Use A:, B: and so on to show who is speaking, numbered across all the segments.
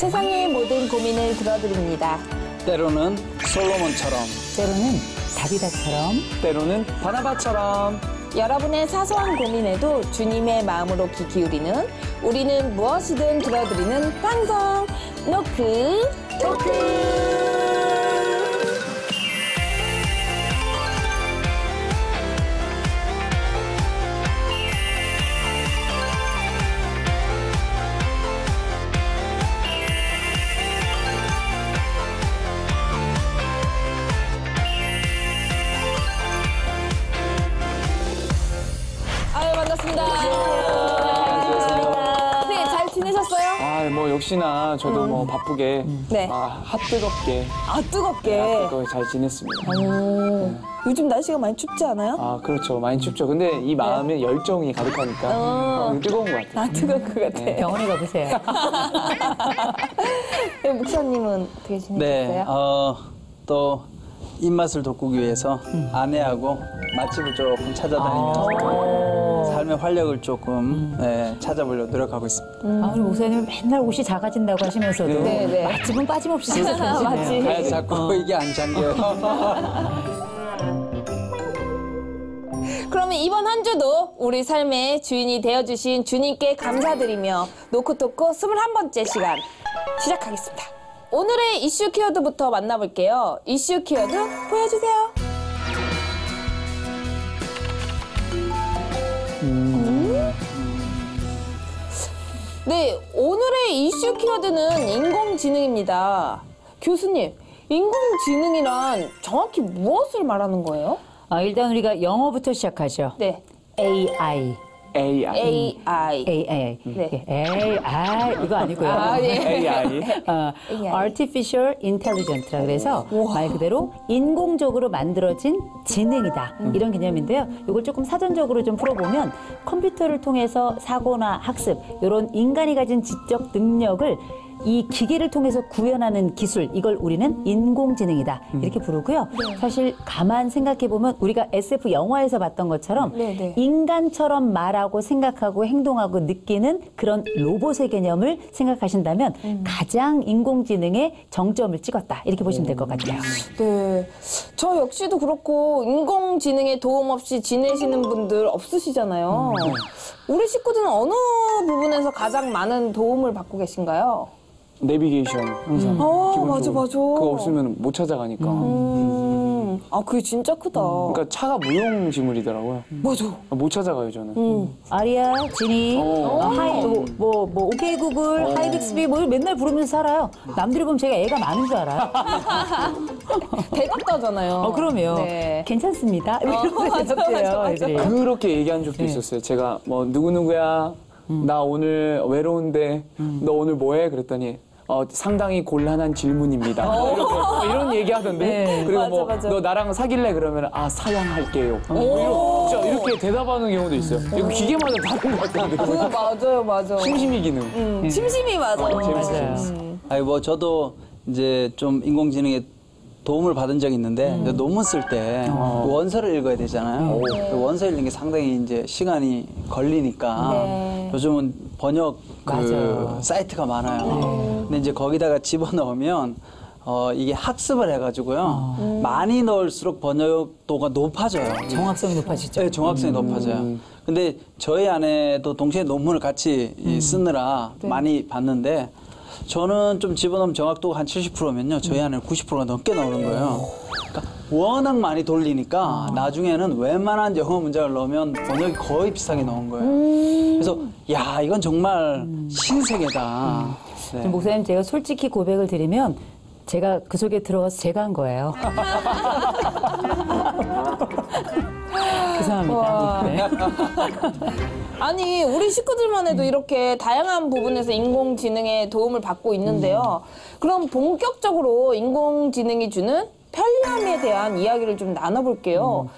A: 세상의 모든 고민을 들어드립니다.
B: 때로는 솔로몬처럼.
C: 때로는 다비다처럼.
B: 때로는 바나바처럼
A: 여러분의 사소한 고민에도 주님의 마음으로 귀 기울이는 우리는 무엇이든 들어드리는 방송 노크 토크.
D: 뭐 바쁘게
A: 네.
D: 아, 핫 뜨겁게
A: 아 뜨겁게.
D: 그거 잘 지냈습니다.
A: 오, 요즘 날씨가 많이 춥지 않아요?
D: 아, 그렇죠. 많이 춥죠. 근데 이 마음에 열정이 가득하니까
A: 어.
D: 어, 뜨거운 것 같아요.
A: 아 뜨거울 것 같아.
C: 병원에 가보세요.
A: 네, 목사님은 어떻게 지내셨어요?
B: 네, 어, 또 입맛을 돋구기 위해서 아내하고 맛집을 조금 찾아다니면서 삶의 활력을 조금 네, 찾아보려고 노력하고 있습니다.
C: 아, 우리 목사님 맨날 옷이 작아진다고 하시면서도
A: 네, 네.
C: 맛집은 빠짐없이. 찾아다니시네요.
B: 아, 자꾸 이게 안 잠겨요.
A: 그러면 이번 한 주도 우리 삶의 주인이 되어주신 주님께 감사드리며 노크토크 21번째 시간 시작하겠습니다. 오늘의 이슈 키워드부터 만나볼게요. 이슈 키워드 보여주세요. 네, 오늘의 이슈 키워드는 인공지능입니다. 교수님, 인공지능이란 정확히 무엇을 말하는 거예요?
C: 아, 일단 우리가 영어부터 시작하죠.
A: 네,
C: AI.
D: AI.
A: AI.
C: AI.
A: 네.
C: 예, AI 이거 아니고요.
A: 아, 예.
D: AI.
C: 어,
A: AI.
C: artificial intelligence라 그래서 말 그대로 인공적으로 만들어진 지능이다 이런 개념인데요. 이걸 조금 사전적으로 좀 풀어보면 컴퓨터를 통해서 사고나 학습 이런 인간이 가진 지적 능력을 이 기계를 통해서 구현하는 기술 이걸 우리는 인공지능이다 이렇게 부르고요. 사실 가만 생각해 보면 우리가 SF 영화에서 봤던 것처럼
A: 네, 네.
C: 인간처럼 말하고 생각하고 행동하고 느끼는 그런 로봇의 개념을 생각하신다면
A: 음.
C: 가장 인공지능의 정점을 찍었다 이렇게 보시면 될 것 같아요.
A: 네. 저 역시도 그렇고 인공지능의 도움 없이 지내시는 분들 없으시잖아요. 우리 식구들은 어느 부분에서 가장 많은 도움을 받고 계신가요?
D: 내비게이션 항상.
A: 어,
D: 기본적으로.
A: 맞아, 맞아.
D: 그거 없으면 못 찾아가니까.
A: 음. 아, 그게 진짜 크다.
D: 그러니까 차가 무용지물이더라고요.
A: 맞아.
D: 못 찾아가요, 저는.
A: 음.
C: 아리아, 지니,
D: 어.
C: 어, hi, 뭐, 뭐, 뭐, 오케이 구글, hi 빅스비 뭐 맨날 부르면서 살아요. 남들이 보면 제가 애가 많은 줄 알아요.
A: 대답도 하잖아요.
C: 어, 그럼요.
A: 네.
C: 괜찮습니다.
A: 어, 맞아,
C: 이러면서
A: 맞아,
C: 대답해요,
A: 맞아.
C: 애들이.
D: 그렇게 얘기한 적도 있었어요. 제가 뭐 누구누구야, 나 오늘 외로운데 너 오늘 뭐해? 그랬더니 어, 상당히 곤란한 질문입니다. 이렇게 뭐 이런 얘기 하던데.
C: 네.
D: 그리고
A: 맞아,
D: 뭐
A: 맞아.
D: 너 나랑 사귈래? 그러면 아 사양할게요. 뭐 이런, 진짜 이렇게 대답하는 경우도 있어요. 이거 기계마다 다른 것 같은데.
A: 그거 맞아요, 맞아.
D: 심심이 기능.
A: 음, 심심이 맞아.
D: 어, 재밌어,
C: 맞아요.
D: 재밌어.
B: 아니 뭐 저도 이제 좀 인공지능의 도움을 받은 적이 있는데
A: 음.
B: 논문 쓸때
A: 어.
B: 원서를 읽어야 되잖아요. 그 원서 읽는 게 상당히 이제 시간이 걸리니까
A: 네.
B: 요즘은 번역 그
C: 맞아요.
B: 사이트가 많아요.
A: 네.
B: 근데 이제 거기다가 집어넣으면 어 이게 학습을 해가지고요
A: 음.
B: 많이 넣을수록 번역도가 높아져요.
C: 정확성이 높아지죠.
B: 네, 정확성이 높아져요. 근데 저희 아내도 동시에 논문을 같이 이 쓰느라 많이 봤는데 저는 좀 집어넣으면 정확도가 한 70%면요. 저희 아내는 90%가 넘게 나오는 거예요. 그러니까 워낙 많이 돌리니까 나중에는 웬만한 영어 문장을 넣으면 번역이 거의 비슷하게 나온 거예요. 그래서 야, 이건 정말 신세계다. 네.
C: 목사님 제가 솔직히 고백을 드리면 제가 그 속에 들어가서 제가 한 거예요. 죄송합니다. 네.
A: 아니 우리 식구들만 해도 이렇게 다양한 부분에서 인공지능의 도움을 받고 있는데요. 그럼 본격적으로 인공지능이 주는 편리함에 대한 이야기를 좀 나눠볼게요.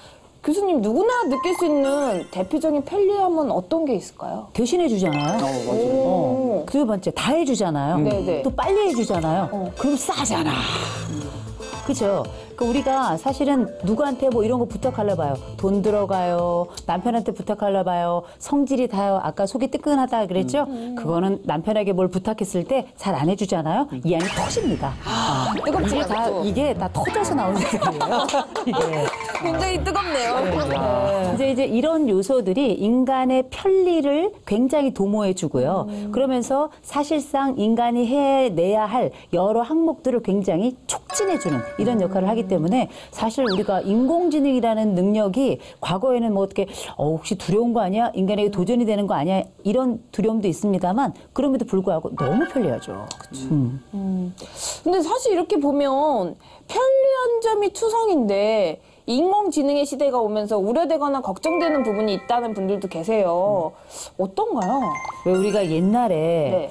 A: 교수님 누구나 느낄 수 있는 대표적인 편리함은 어떤 게 있을까요?
C: 대신해 주잖아요. 어. 두 번째 다 해주잖아요.
A: 네네.
C: 또 빨리 해주잖아요. 그럼 싸잖아. 그죠? 그 우리가 사실은 누구한테 뭐 이런 거 부탁하려 봐요. 돈 들어가요. 남편한테 부탁하려 봐요. 성질이 다요. 아까 속이 뜨끈하다 그랬죠? 그거는 남편에게 뭘 부탁했을 때 잘 안 해주잖아요. 이 안이 터집니다. 아,
A: 뜨겁지
C: 이게 다. 이게 다 터져서 나오는 거예요. 이게.
A: 굉장히 뜨겁네요.
C: 네. 이제 이제 이런 요소들이 인간의 편리를 굉장히 도모해 주고요. 그러면서 사실상 인간이 해내야 할 여러 항목들을 굉장히 촉진해 주는 이런 역할을 하기 때문에 사실 우리가 인공지능이라는 능력이 과거에는 뭐 어떻게 어 혹시 두려운 거 아니야? 인간에게 도전이 되는 거 아니야? 이런 두려움도 있습니다만 그럼에도 불구하고 너무 편리하죠. 음.
A: 근데 사실 이렇게 보면 편리한 점이 투성인데 인공지능의 시대가 오면서 우려되거나 걱정되는 부분이 있다는 분들도 계세요. 어떤가요?
C: 왜 우리가 옛날에
A: 네.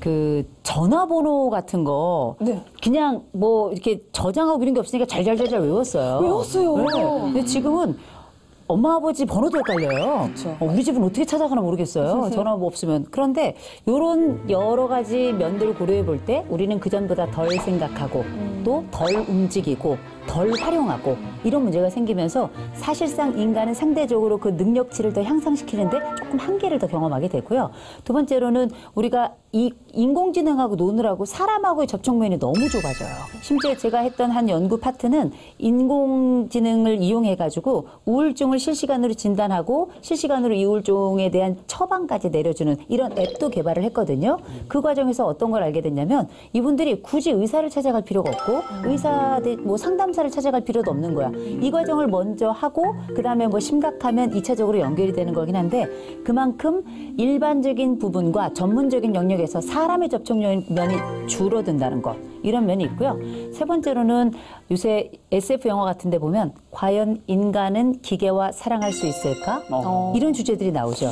C: 그 전화번호 같은 거
A: 네.
C: 그냥 뭐 이렇게 저장하고 이런 게 없으니까 잘잘잘잘 외웠어요.
A: 외웠어요.
C: 네. 근데 지금은 엄마 아버지 번호도 헷갈려요. 어, 우리 집은 어떻게 찾아가나 모르겠어요. 전화 뭐 없으면. 그런데 요런 여러 가지 면들을 고려해 볼 때 우리는 그전보다 덜 생각하고 또 덜 움직이고 덜 활용하고 이런 문제가 생기면서 사실상 인간은 상대적으로 그 능력치를 더 향상시키는데 조금 한계를 더 경험하게 되고요. 두 번째로는 우리가 이 인공지능하고 노느라고 사람하고의 접촉면이 너무 좁아져요. 심지어 제가 했던 한 연구 파트는 인공지능을 이용해가지고 우울증을 실시간으로 진단하고 실시간으로 이 우울증에 대한 처방까지 내려주는 이런 앱도 개발을 했거든요. 그 과정에서 어떤 걸 알게 됐냐면 이분들이 굳이 의사를 찾아갈 필요가 없고 의사 뭐 상담 사를 찾아갈 필요도 없는 거야. 이 과정을 먼저 하고 그다음에 뭐 심각하면 이차적으로 연결이 되는 거긴 한데 그만큼 일반적인 부분과 전문적인 영역에서 사람의 접촉 면이 줄어든다는 것. 이런 면이 있고요. 세 번째로는 요새 SF 영화 같은 데 보면 과연 인간은 기계와 사랑할 수 있을까?
B: 어.
C: 이런 주제들이 나오죠.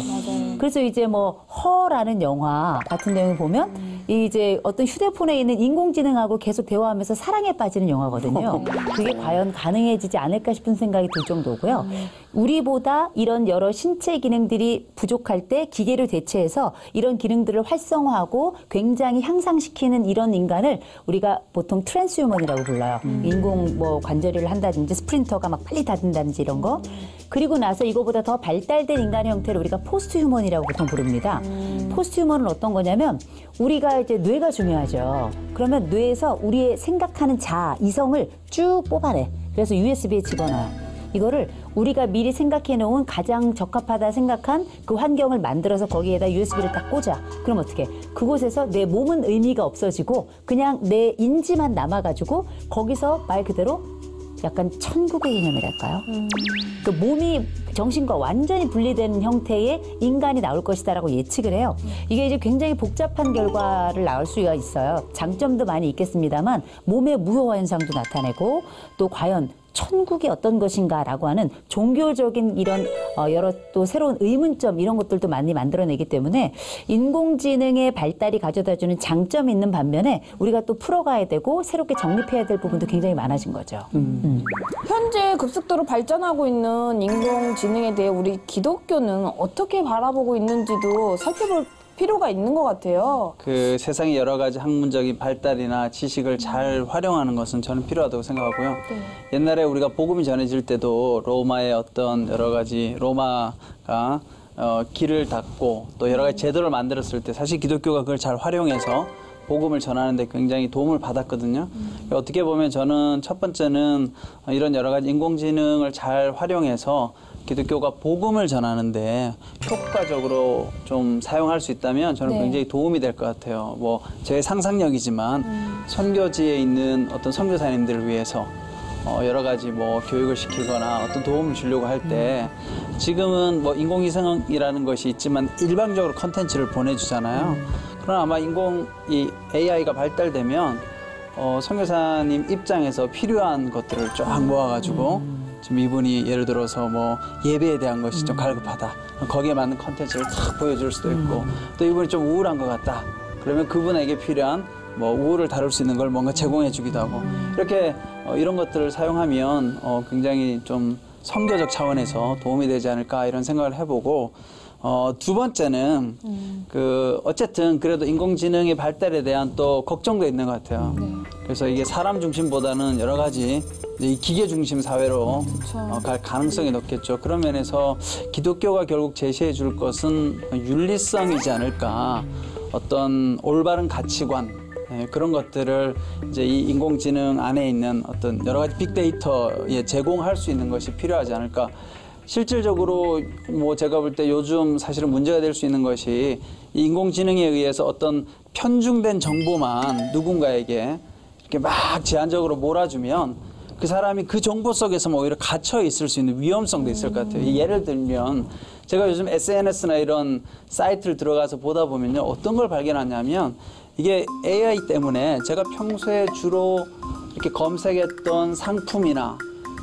C: 그래서 이제 뭐 허라는 영화 같은 내용을 보면 이 이제 어떤 휴대폰에 있는 인공지능하고 계속 대화하면서 사랑에 빠지는 영화거든요. 그게 과연 가능해지지 않을까 싶은 생각이 들 정도고요. 우리보다 이런 여러 신체 기능들이 부족할 때 기계를 대체해서 이런 기능들을 활성화하고 굉장히 향상시키는 이런 인간을 우리가 보통 transhuman이라고 불러요. 인공 뭐 관절 이식을 한다든지 스프린터가 막 빨리 닫는다든지 이런 거. 그리고 나서 이거보다 더 발달된 인간의 형태를 우리가 posthuman이라고 보통 부릅니다. posthuman은 어떤 거냐면 우리가 이제 뇌가 중요하죠. 그러면 뇌에서 우리의 생각하는 자아, 이성을 쭉 뽑아내. 그래서 USB에 집어넣어요. 이거를 우리가 미리 생각해 놓은 가장 적합하다 생각한 그 환경을 만들어서 거기에다 USB를 딱 꽂아. 그럼 어떻게? 그곳에서 내 몸은 의미가 없어지고 그냥 내 인지만 남아가지고 거기서 말 그대로 약간 천국의 개념이랄까요? 그 몸이 정신과 완전히 분리된 형태의 인간이 나올 것이다라고 예측을 해요. 이게 이제 굉장히 복잡한 결과를 나올 수가 있어요. 장점도 많이 있겠습니다만 몸의 무효화 현상도 나타내고 또 과연 천국이 어떤 것인가라고 하는 종교적인 이런 어, 여러 또 새로운 의문점 이런 것들도 많이 만들어내기 때문에 인공지능의 발달이 가져다주는 장점이 있는 반면에 우리가 또 풀어가야 되고 새롭게 정립해야 될 부분도 굉장히 많아진 거죠.
A: 현재 급속도로 발전하고 있는 인공지능에 대해 우리 기독교는 어떻게 바라보고 있는지도 살펴볼 필요가 있는 것 같아요.
B: 그 세상의 여러 가지 학문적인 발달이나 지식을 잘 활용하는 것은 저는 필요하다고 생각하고요. 옛날에 우리가 복음이 전해질 때도 로마의 어떤 여러 가지 로마가 어, 길을 닫고 또 여러 가지 제도를 만들었을 때 사실 기독교가 그걸 잘 활용해서 복음을 전하는데 굉장히 도움을 받았거든요. 어떻게 보면 저는 첫 번째는 이런 여러 가지 인공지능을 잘 활용해서 기독교가 복음을 전하는데 효과적으로 좀 사용할 수 있다면 저는
A: 네.
B: 굉장히 도움이 될 것 같아요. 뭐 제 상상력이지만 선교지에 있는 어떤 선교사님들을 위해서 어, 여러 가지 뭐 교육을 시키거나 어떤 도움을 주려고 할 때 지금은 뭐 인공위성이라는 것이 있지만 일방적으로 컨텐츠를 보내주잖아요. 그러나 아마 인공 이 AI가 발달되면 어, 선교사님 입장에서 필요한 것들을 쫙 모아가지고 지금 이분이 예를 들어서 뭐 예배에 대한 것이 좀 갈급하다. 거기에 맞는 컨텐츠를 탁 보여줄 수도 있고 또 이분이 좀 우울한 것 같다. 그러면 그분에게 필요한 뭐 우울을 다룰 수 있는 걸 뭔가 제공해 주기도 하고 이렇게 어, 이런 것들을 사용하면 어, 굉장히 좀 선교적 차원에서 도움이 되지 않을까 이런 생각을 해보고 어, 두 번째는 그 어쨌든 그래도 인공지능의 발달에 대한 또 걱정도 있는 것 같아요. 그래서 이게 사람 중심보다는 여러 가지 이제 이 기계 중심 사회로 어, 갈 가능성이 높겠죠. 그런 면에서 기독교가 결국 제시해 줄 것은 윤리성이지 않을까. 어떤 올바른 가치관 예, 그런 것들을 이제 이 인공지능 안에 있는 어떤 여러 가지 빅데이터에 제공할 수 있는 것이 필요하지 않을까. 실질적으로 뭐 제가 볼 때 요즘 사실은 문제가 될 수 있는 것이 이 인공지능에 의해서 어떤 편중된 정보만 누군가에게 이렇게 막 제한적으로 몰아주면 그 사람이 그 정보 속에서 오히려 갇혀 있을 수 있는 위험성도 있을 것 같아요. 예를 들면 제가 요즘 SNS나 이런 사이트를 들어가서 보다 보면요. 어떤 걸 발견하냐면 이게 AI 때문에 제가 평소에 주로 이렇게 검색했던 상품이나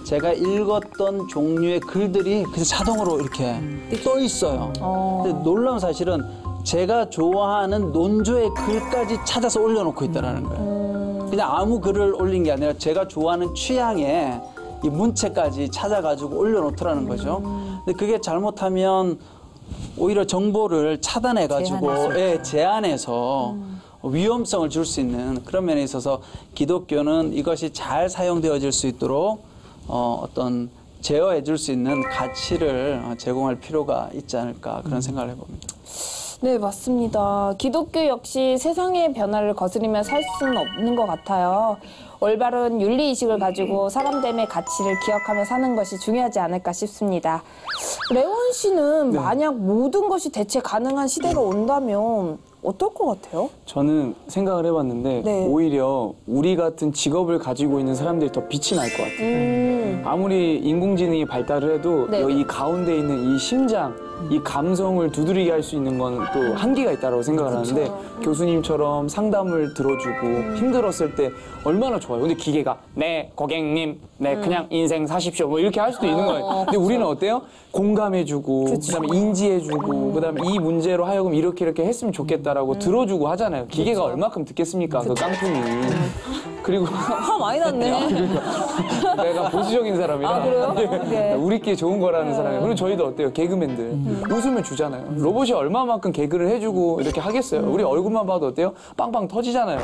B: 제가 읽었던 종류의 글들이 그냥 자동으로 이렇게 떠 있어요. 근데 놀라운 사실은 제가 좋아하는 논조의 글까지 찾아서 올려놓고 있다라는 거예요. 그냥 아무 글을 올린 게 아니라 제가 좋아하는 취향의 이 문체까지 찾아가지고 올려놓더라는 거죠. 근데 그게 잘못하면 오히려 정보를 차단해가지고 예, 제한해서 위험성을 줄 수 있는 그런 면에 있어서 기독교는 이것이 잘 사용되어질 수 있도록 어, 어떤 제어해 줄 수 있는 가치를 어, 제공할 필요가 있지 않을까 그런 생각을 해봅니다.
A: 네, 맞습니다. 기독교 역시 세상의 변화를 거스리며 살 수는 없는 것 같아요. 올바른 윤리의식을 가지고 사람됨의 가치를 기억하며 사는 것이 중요하지 않을까 싶습니다. 레원 씨는 만약 모든 것이 대체 가능한 시대가 온다면 어떨 것 같아요?
D: 저는 생각을 해봤는데
A: 네.
D: 오히려 우리 같은 직업을 가지고 있는 사람들이 더 빛이 날 것 같아요.
A: 음,
D: 아무리 인공지능이 발달을 해도
A: 네.
D: 여기 가운데 있는 이 심장, 이 감성을 두드리게 할 수 있는 건 또 한계가 있다고 생각을 하는데 교수님처럼 상담을 들어주고 힘들었을 때 얼마나 좋아요. 근데 기계가 네 고객님, 네 그냥 인생 사십시오 뭐 이렇게 할 수도 있는 거예요. 근데 우리는 어때요? 공감해주고 그다음에 인지해주고 그다음에 이 문제로 하여금 이렇게 이렇게 했으면 좋겠다라고 들어주고 하잖아요. 기계가 얼마큼 듣겠습니까? 그 깡통이. 그리고
A: 화 많이 났네.
D: 내가 보수적인 사람이라
A: 아, 그래요? 네.
D: 우리끼리 좋은 거라는 사람이에요. 그리고 저희도 어때요? 개그맨들 웃으면 주잖아요. 로봇이 얼마만큼 개그를 해주고 이렇게 하겠어요. 우리 얼굴만 봐도 어때요? 빵빵 터지잖아요.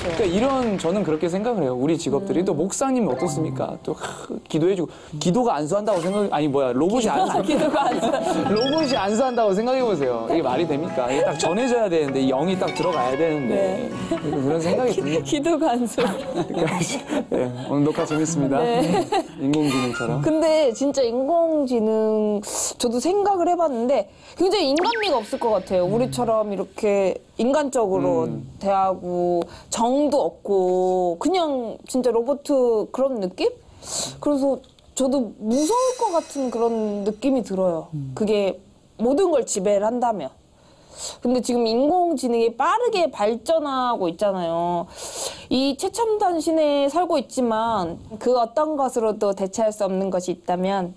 D: 그러니까 이런 저는 그렇게 생각을 해요. 우리 직업들이 또 목사님은 어떻습니까? 또 하, 기도해주고 기도가 안수한다고 생각 아니 뭐야 로봇이 안수
A: 기도가 안 돼.
D: 로봇이 안수한다고 생각해 보세요. 이게 말이 됩니까? 이게 딱 전해져야 되는데 이 영이 딱 들어가야 되는데 그런 생각이 듭니다.
A: 기도가 안 돼.
D: 그러니까 네, 오늘 녹화 재밌습니다. 인공지능처럼.
A: 근데 진짜 인공지능 저도 생각을 해봤 는데 굉장히 인간미가 없을 것 같아요. 우리처럼 이렇게 인간적으로 대하고 정도 없고 그냥 진짜 로봇 그런 느낌? 그래서 저도 무서울 것 같은 그런 느낌이 들어요. 그게 모든 걸 지배를 한다면. 근데 지금 인공지능이 빠르게 발전하고 있잖아요. 이 최첨단 시대에 살고 있지만 그 어떤 것으로도 대체할 수 없는 것이 있다면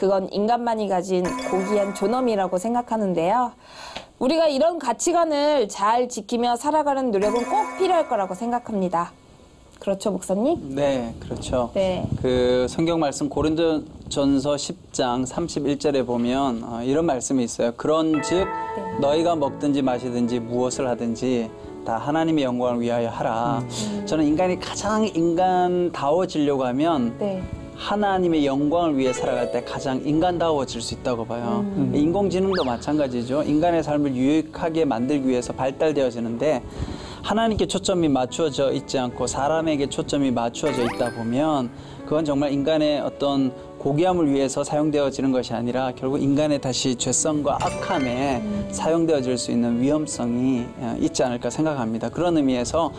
A: 그건 인간만이 가진 고귀한 존엄이라고 생각하는데요. 우리가 이런 가치관을 잘 지키며 살아가는 노력은 꼭 필요할 거라고 생각합니다. 그렇죠, 목사님?
B: 네, 그렇죠.
A: 네.
B: 그 성경 말씀 고린도전서 10장 31절에 보면 어, 이런 말씀이 있어요. 그런즉 너희가 먹든지 마시든지 무엇을 하든지 다 하나님의 영광을 위하여 하라. 저는 인간이 가장 인간다워지려고 하면
A: 네.
B: 하나님의 영광을 위해 살아갈 때 가장 인간다워질 수 있다고 봐요. 인공지능도 마찬가지죠. 인간의 삶을 유익하게 만들기 위해서 발달되어지는데 하나님께 초점이 맞추어져 있지 않고 사람에게 초점이 맞추어져 있다 보면 그건 정말 인간의 어떤 고귀함을 위해서 사용되어지는 것이 아니라 결국 인간의 다시 죄성과 악함에 사용되어질 수 있는 위험성이 어, 있지 않을까 생각합니다. 그런 의미에서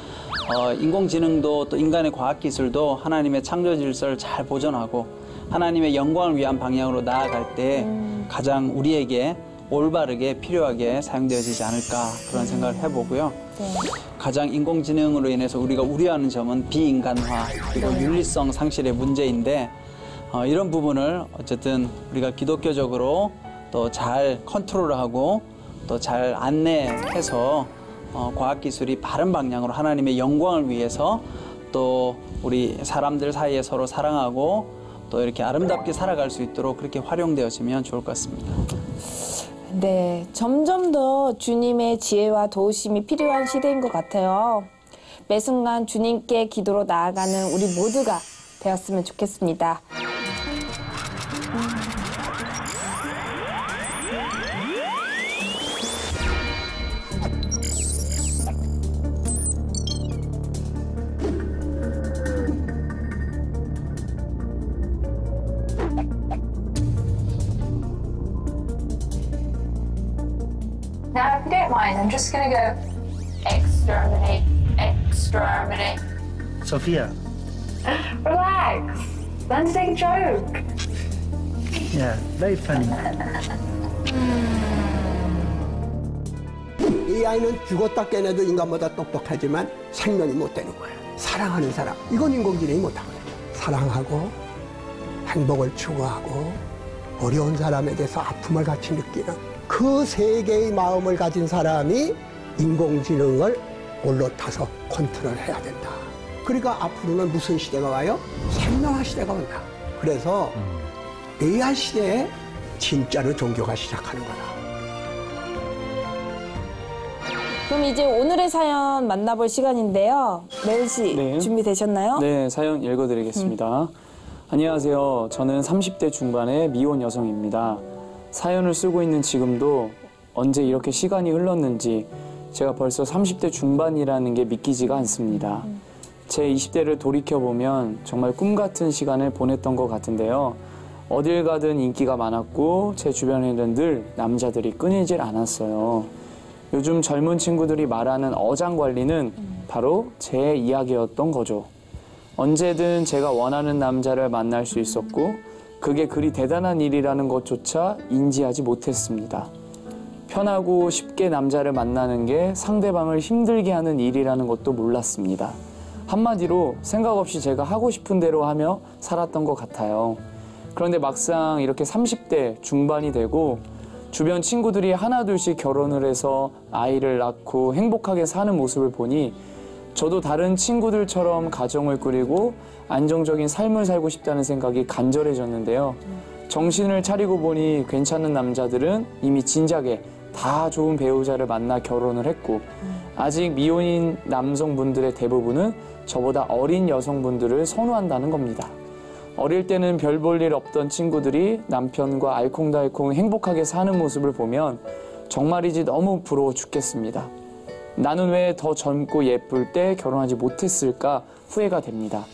B: 어, 인공지능도 또 인간의 과학기술도 하나님의 창조 질서를 잘 보존하고 하나님의 영광을 위한 방향으로 나아갈 때 가장 우리에게 올바르게 필요하게 사용되어지지 않을까 그런 생각을 해보고요. 가장 인공지능으로 인해서 우리가 우려하는 점은 비인간화 그리고 윤리성 상실의 문제인데 어, 이런 부분을 어쨌든 우리가 기독교적으로 또 잘 컨트롤하고 또 잘 안내해서 어, 과학기술이 바른 방향으로 하나님의 영광을 위해서 또 우리 사람들 사이에 서로 사랑하고 또 이렇게 아름답게 살아갈 수 있도록 그렇게 활용되어지면 좋을 것 같습니다.
A: 네, 점점 더 주님의 지혜와 도우심이 필요한 시대인 것 같아요. 매 순간 주님께 기도로 나아가는 우리 모두가 되었으면 좋겠습니다.
E: Just to go exterminate, exterminate.
F: Sophia.
E: Relax. Learn to take a joke.
F: Yeah, very funny.
G: 이 아이는 죽었다 깨내도 인간보다 똑똑하지만 생명이 못 되는 거예요. 사랑하는 사람. 이건 인공지능이 못하거든요. 사랑하고 행복을 추구하고 어려운 사람에 대해서 아픔을 같이 느끼는 그 세 개의 마음을 가진 사람이 인공지능을 올라타서 컨트롤 해야 된다. 그러니까 앞으로는 무슨 시대가 와요? 생명화 시대가 온다. 그래서 AI 시대에 진짜로 종교가 시작하는 거다.
A: 그럼 이제 오늘의 사연 만나볼 시간인데요. 매일 씨
D: 네.
A: 준비되셨나요?
D: 네, 사연 읽어드리겠습니다. 안녕하세요. 저는 30대 중반의 미혼 여성입니다. 사연을 쓰고 있는 지금도 언제 이렇게 시간이 흘렀는지 제가 벌써 30대 중반이라는 게 믿기지가 않습니다. 제 20대를 돌이켜보면 정말 꿈 같은 시간을 보냈던 것 같은데요. 어딜 가든 인기가 많았고 제 주변에는 늘 남자들이 끊이질 않았어요. 요즘 젊은 친구들이 말하는 어장 관리는 바로 제 이야기였던 거죠. 언제든 제가 원하는 남자를 만날 수 있었고 그게 그리 대단한 일이라는 것조차 인지하지 못했습니다. 편하고 쉽게 남자를 만나는 게 상대방을 힘들게 하는 일이라는 것도 몰랐습니다. 한마디로 생각 없이 제가 하고 싶은 대로 하며 살았던 것 같아요. 그런데 막상 이렇게 30대 중반이 되고 주변 친구들이 하나둘씩 결혼을 해서 아이를 낳고 행복하게 사는 모습을 보니 저도 다른 친구들처럼 가정을 꾸리고 안정적인 삶을 살고 싶다는 생각이 간절해졌는데요. 정신을 차리고 보니 괜찮은 남자들은 이미 진작에 다 좋은 배우자를 만나 결혼을 했고 아직 미혼인 남성분들의 대부분은 저보다 어린 여성분들을 선호한다는 겁니다. 어릴 때는 별 볼 일 없던 친구들이 남편과 알콩달콩 행복하게 사는 모습을 보면 정말이지 너무 부러워 죽겠습니다. 나는 왜 더 젊고 예쁠 때 결혼하지 못했을까 후회가 됩니다.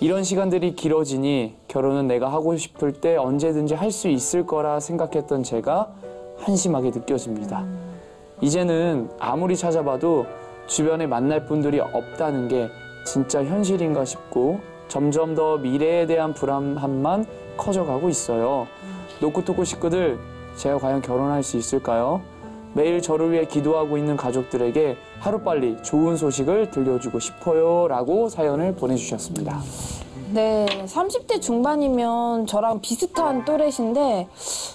D: 이런 시간들이 길어지니 결혼은 내가 하고 싶을 때 언제든지 할 수 있을 거라 생각했던 제가 한심하게 느껴집니다. 이제는 아무리 찾아봐도 주변에 만날 분들이 없다는 게 진짜 현실인가 싶고 점점 더 미래에 대한 불안함만 커져가고 있어요. 노쿠토쿠 식구들, 제가 과연 결혼할 수 있을까요? 매일 저를 위해 기도하고 있는 가족들에게 하루빨리 좋은 소식을 들려주고 싶어요. 라고 사연을 보내주셨습니다.
A: 네, 30대 중반이면 저랑 비슷한 또래신데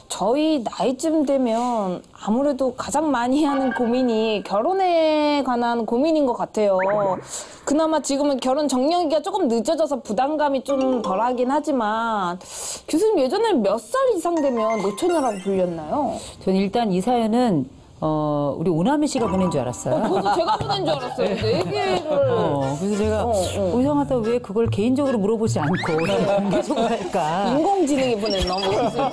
A: 저희 나이쯤 되면 아무래도 가장 많이 하는 고민이 결혼에 관한 고민인 것 같아요. 그나마 지금은 결혼 정년기가 조금 늦어져서 부담감이 좀 덜하긴 하지만 교수님 예전에 몇 살 이상 되면 노처녀라고 불렸나요?
C: 저는 일단 이 사연은 어, 우리 오나미 씨가 보낸 줄 알았어요.
A: 저도 제가 보낸 줄 알았어요. 근데 얘기를
C: 어, 그래서 제가
A: 어, 어.
C: 어, 이상하다 왜 그걸 개인적으로 물어보지 않고 이렇게 공개적으로 할까?
A: 인공지능이 보냈나 모르겠어요.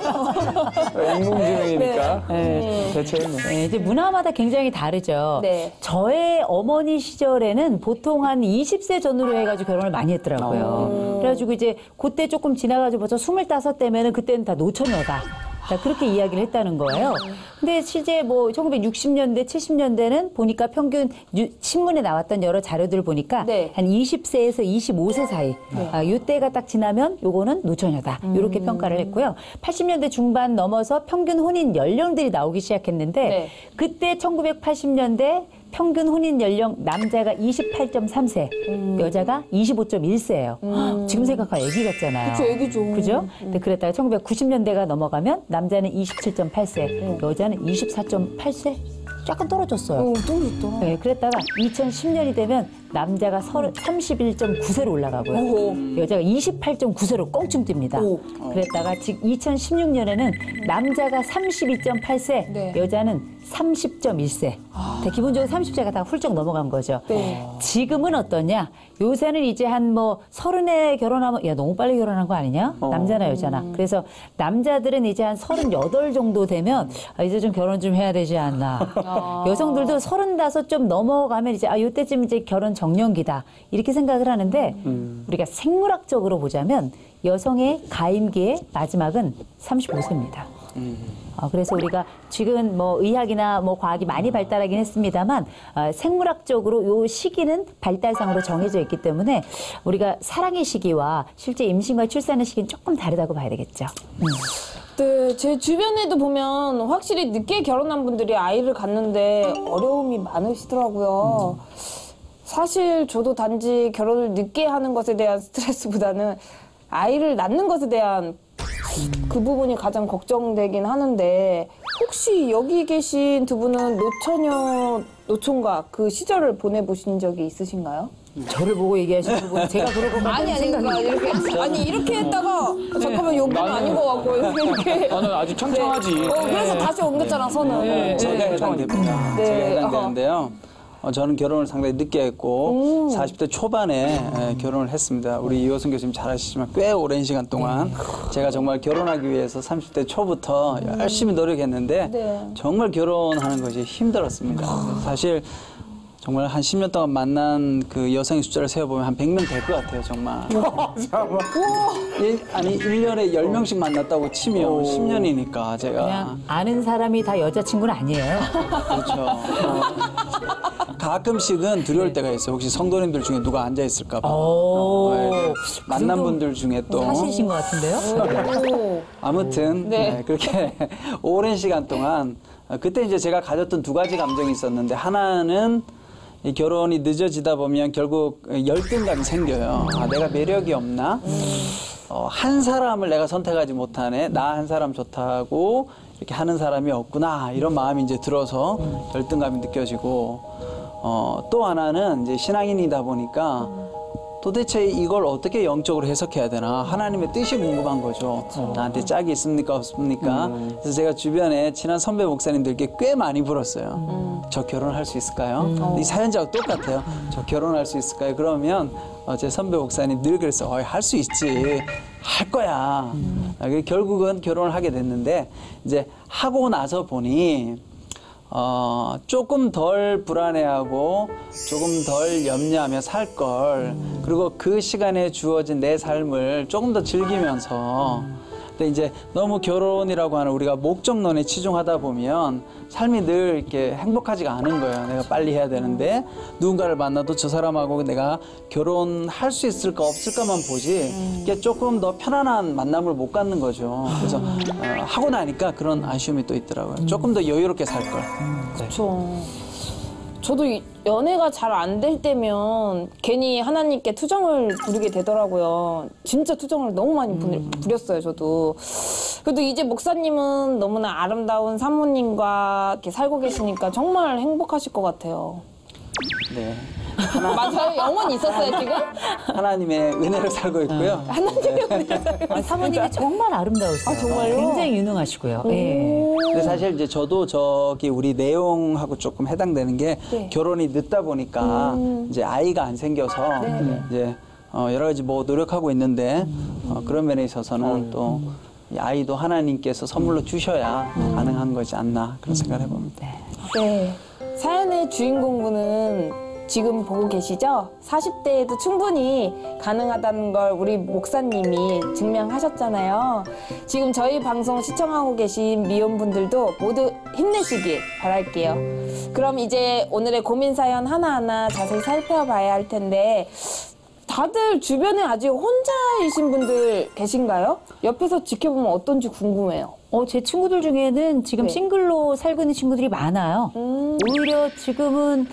D: 인공지능이니까
C: 네.
D: 대체는
C: 네, 이제 문화마다 굉장히 다르죠.
A: 네.
C: 저의 어머니 시절에는 보통 한 20세 전후로 해가지고 결혼을 많이 했더라고요. 그래가지고 이제 그때 조금 지나가지고 벌써 25대면은 그때는 다 노처녀다. 다 그렇게 이야기를 했다는 거예요. 근데 실제 뭐 1960년대, 70년대는 보니까 평균 유- 신문에 나왔던 여러 자료들을 보니까
A: 네.
C: 한 20세에서 25세 사이 아, 요때가 딱 지나면 요거는 노처녀다. 이렇게 평가를 했고요. 80년대 중반 넘어서 평균 혼인 연령들이 나오기 시작했는데
A: 네.
C: 그때 1980년대 평균 혼인 연령 남자가 28.3세, 여자가 25.1세예요. 지금 생각하면 애기 같잖아요.
A: 그쵸, 애기죠.
C: 그죠? 근데 그랬다가 1990년대가 넘어가면 남자는 27.8세, 여자는 24.8세? 약간 떨어졌어요.
A: 어, 또 있다.
C: 네, 그랬다가 2010년이 되면 남자가 31.9세로 올라가고요. 여자가 28.9세로 껑충 뜁니다. 그랬다가 지금 2016년에는 남자가 32.8세,
A: 네.
C: 여자는 30.1세. 기본적으로 30세가 다 훌쩍 넘어간 거죠.
A: 네.
C: 지금은 어떠냐? 요새는 이제 한 뭐 서른에 결혼하면 야 너무 빨리 결혼한 거 아니냐? 남자나 여자나. 그래서 남자들은 이제 한 서른여덟 정도 되면 아, 이제 좀 결혼 좀 해야 되지 않나. 여성들도 서른다섯 좀 넘어가면 이제 아 요때쯤 이제 결혼 정년기다 이렇게 생각을 하는데 우리가 생물학적으로 보자면 여성의 가임기의 마지막은 35세입니다. 어, 그래서 우리가 지금 뭐 의학이나 뭐 과학이 많이 발달하긴 했습니다만 어, 생물학적으로 요 시기는 발달상으로 정해져 있기 때문에 우리가 사랑의 시기와 실제 임신과 출산의 시기는 조금 다르다고 봐야 되겠죠.
A: 네, 제 주변에도 보면 확실히 늦게 결혼한 분들이 아이를 갖는데 어려움이 많으시더라고요. 사실 저도 단지 결혼을 늦게 하는 것에 대한 스트레스보다는 아이를 낳는 것에 대한 그 부분이 가장 걱정되긴 하는데 혹시 여기 계신 두 분은 노처녀 노총각 그 시절을 보내보신 적이 있으신가요?
C: 저를 보고 얘기하시는 분 제가 그럴 것
A: 아니
C: 같다는
A: 아니 그러니까
C: 생각이
A: 이렇게 아니 이렇게 했다가 어, 잠깐만 여기는
D: 나는-
A: 아닌 것 같고 이렇게 이렇게
D: 나는 아직 창창하지.
A: 어 그래서 다시 옮겼잖아 선을
B: 제가 해당됩니다.
A: 네.
B: 제가 해당되는데요. 어, 저는 결혼을 상당히 늦게 했고 40대 초반에 에, 결혼을 했습니다. 우리 이호승 교수님 잘 아시지만 꽤 오랜 시간 동안 제가 정말 결혼하기 위해서 30대 초부터 열심히 노력했는데
A: 네.
B: 정말 결혼하는 것이 힘들었습니다. 사실 정말 한 10년 동안 만난 그 여성의 숫자를 세어보면 한 100명 될 것 같아요, 정말. 일, 아니, 1년에 10명씩 만났다고 치면 10년이니까 제가.
C: 그냥 아는 사람이 다 여자친구는 아니에요.
B: 그렇죠. 어. 가끔씩은 두려울 때가 있어요. 혹시 성도님들 중에 누가 앉아 있을까 봐.
C: 오.
B: 네. 만난 분들 중에 또
C: 사실이신 것 같은데요?
A: 오.
B: 아무튼
A: 네.
B: 네, 그렇게 오랜 시간 동안 어, 그때 이제 제가 가졌던 두 가지 감정이 있었는데 하나는 이 결혼이 늦어지다 보면 결국 열등감이 생겨요. 아, 내가 매력이 없나? 어, 한 사람을 내가 선택하지 못하네. 나 한 사람 좋다고 이렇게 하는 사람이 없구나. 이런 마음이 이제 들어서 열등감이 느껴지고 어, 또 하나는 이제 신앙인이다 보니까 도대체 이걸 어떻게 영적으로 해석해야 되나 하나님의 뜻이 궁금한 거죠. 나한테 짝이 있습니까 없습니까? 그래서 제가 주변에 친한 선배 목사님들께 꽤 많이 물었어요. 저 결혼할 수 있을까요? 이 사연자와 똑같아요. 저 결혼할 수 있을까요? 그러면 어, 제 선배 목사님 늘 그랬어요. 할수 있지. 할 거야. 아, 그래서 결국은 결혼을 하게 됐는데 이제 하고 나서 보니 어, 조금 덜 불안해하고 조금 덜 염려하며 살 걸. 그리고 그 시간에 주어진 내 삶을 조금 더 즐기면서. 근데 이제 너무 결혼이라고 하는 우리가 목적론에 치중하다 보면 삶이 늘 이렇게 행복하지가 않은 거예요. 내가 빨리 해야 되는데 누군가를 만나도 저 사람하고 내가 결혼할 수 있을까 없을까만 보지 이게 조금 더 편안한 만남을 못 갖는 거죠. 그래서 어, 하고 나니까 그런 아쉬움이 또 있더라고요. 조금 더 여유롭게 살 걸.
A: 그렇죠. 저도 이 연애가 잘 안 될 때면 괜히 하나님께 투정을 부리게 되더라고요. 진짜 투정을 너무 많이 부, 부렸어요, 저도. 그래도 이제 목사님은 너무나 아름다운 사모님과 이렇게 살고 계시니까 정말 행복하실 것 같아요.
B: 네.
A: 맞아요? 영혼이 있었어요, 지금?
B: 하나님의 은혜를 살고 있고요.
C: 아, 사모님이 정말 아름다우세요.
A: 정말요?
C: 굉장히 유능하시고요. 예.
B: 근데 사실 이제 저도 저기 우리 내용하고 조금 해당되는 게
A: 네.
B: 결혼이 늦다 보니까 이제 아이가 안 생겨서 이제 어, 여러 가지 뭐 노력하고 있는데 어, 그런 면에 있어서는 또이 아이도 하나님께서 선물로 주셔야 가능한 거지 않나 그런 생각을 해봅니다.
A: 네. 사연의 주인공분은 지금 보고 계시죠? 40대에도 충분히 가능하다는 걸 우리 목사님이 증명하셨잖아요. 지금 저희 방송 시청하고 계신 미혼분들도 모두 힘내시길 바랄게요. 그럼 이제 오늘의 고민 사연 하나하나 자세히 살펴봐야 할 텐데 다들 주변에 아직 혼자이신 분들 계신가요? 옆에서 지켜보면 어떤지 궁금해요.
C: 어, 제 친구들 중에는 지금
A: 네.
C: 싱글로 살고 있는 친구들이 많아요. 오히려 지금은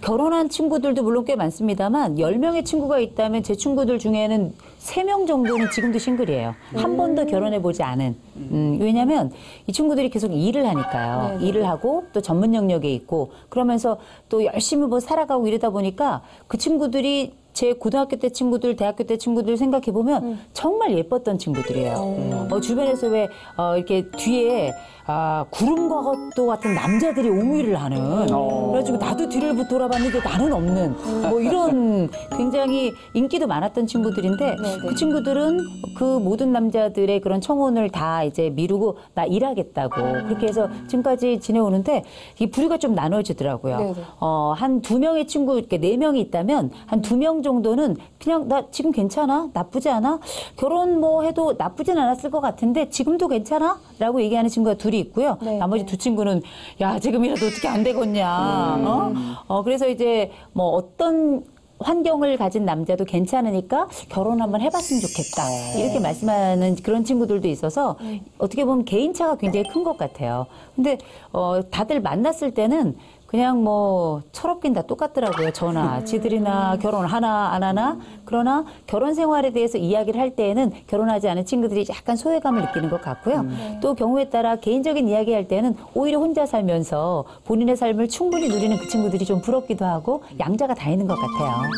C: 결혼한 친구들도 물론 꽤 많습니다만 10명의 친구가 있다면 제 친구들 중에는 3명 정도는 지금도 싱글이에요. 한 번도 결혼해 보지 않은. 음, 왜냐면 이 친구들이 계속 일을 하니까요. 일을 하고 또 전문 영역에 있고 그러면서 또 열심히 뭐 살아가고 이러다 보니까 그 친구들이 제 고등학교 때 친구들, 대학교 때 친구들 생각해 보면 정말 예뻤던 친구들이에요. 어, 주변에서 왜 어, 이렇게 뒤에 아, 구름과 것도 같은 남자들이 옹위를 하는. 그래가지고 나도 뒤를 돌아봤는데 나는 없는. 뭐 이런 굉장히 인기도 많았던 친구들인데 그 친구들은 그 모든 남자들의 그런 청혼을 다 이제 미루고 나 일하겠다고 그렇게 해서 지금까지 지내오는데 이 부류가 좀 나눠지더라고요.
A: 네네.
C: 어, 한 두 명의 친구, 이렇게 네 명이 있다면 한 두 명 정도는 그냥 나 지금 괜찮아? 나쁘지 않아? 결혼 뭐 해도 나쁘진 않았을 것 같은데 지금도 괜찮아? 라고 얘기하는 친구가 둘이 있고요.
A: 네,
C: 나머지 두 친구는 야, 지금이라도 어떻게 안 되겠냐. 어? 어, 그래서 이제 뭐 어떤 환경을 가진 남자도 괜찮으니까 결혼 한번 해봤으면 좋겠다. 이렇게 말씀하는 그런 친구들도 있어서 어떻게 보면 개인차가 굉장히 큰 것 같아요. 근데 어, 다들 만났을 때는 그냥 뭐 철없긴 다 똑같더라고요. 저나 지들이나 결혼 하나 안 하나 그러나 결혼 생활에 대해서 이야기를 할 때에는 결혼하지 않은 친구들이 약간 소외감을 느끼는 것 같고요. 또 경우에 따라 개인적인 이야기 할 때는 오히려 혼자 살면서 본인의 삶을 충분히 누리는 그 친구들이 좀 부럽기도 하고 양자가 다 있는 것 같아요.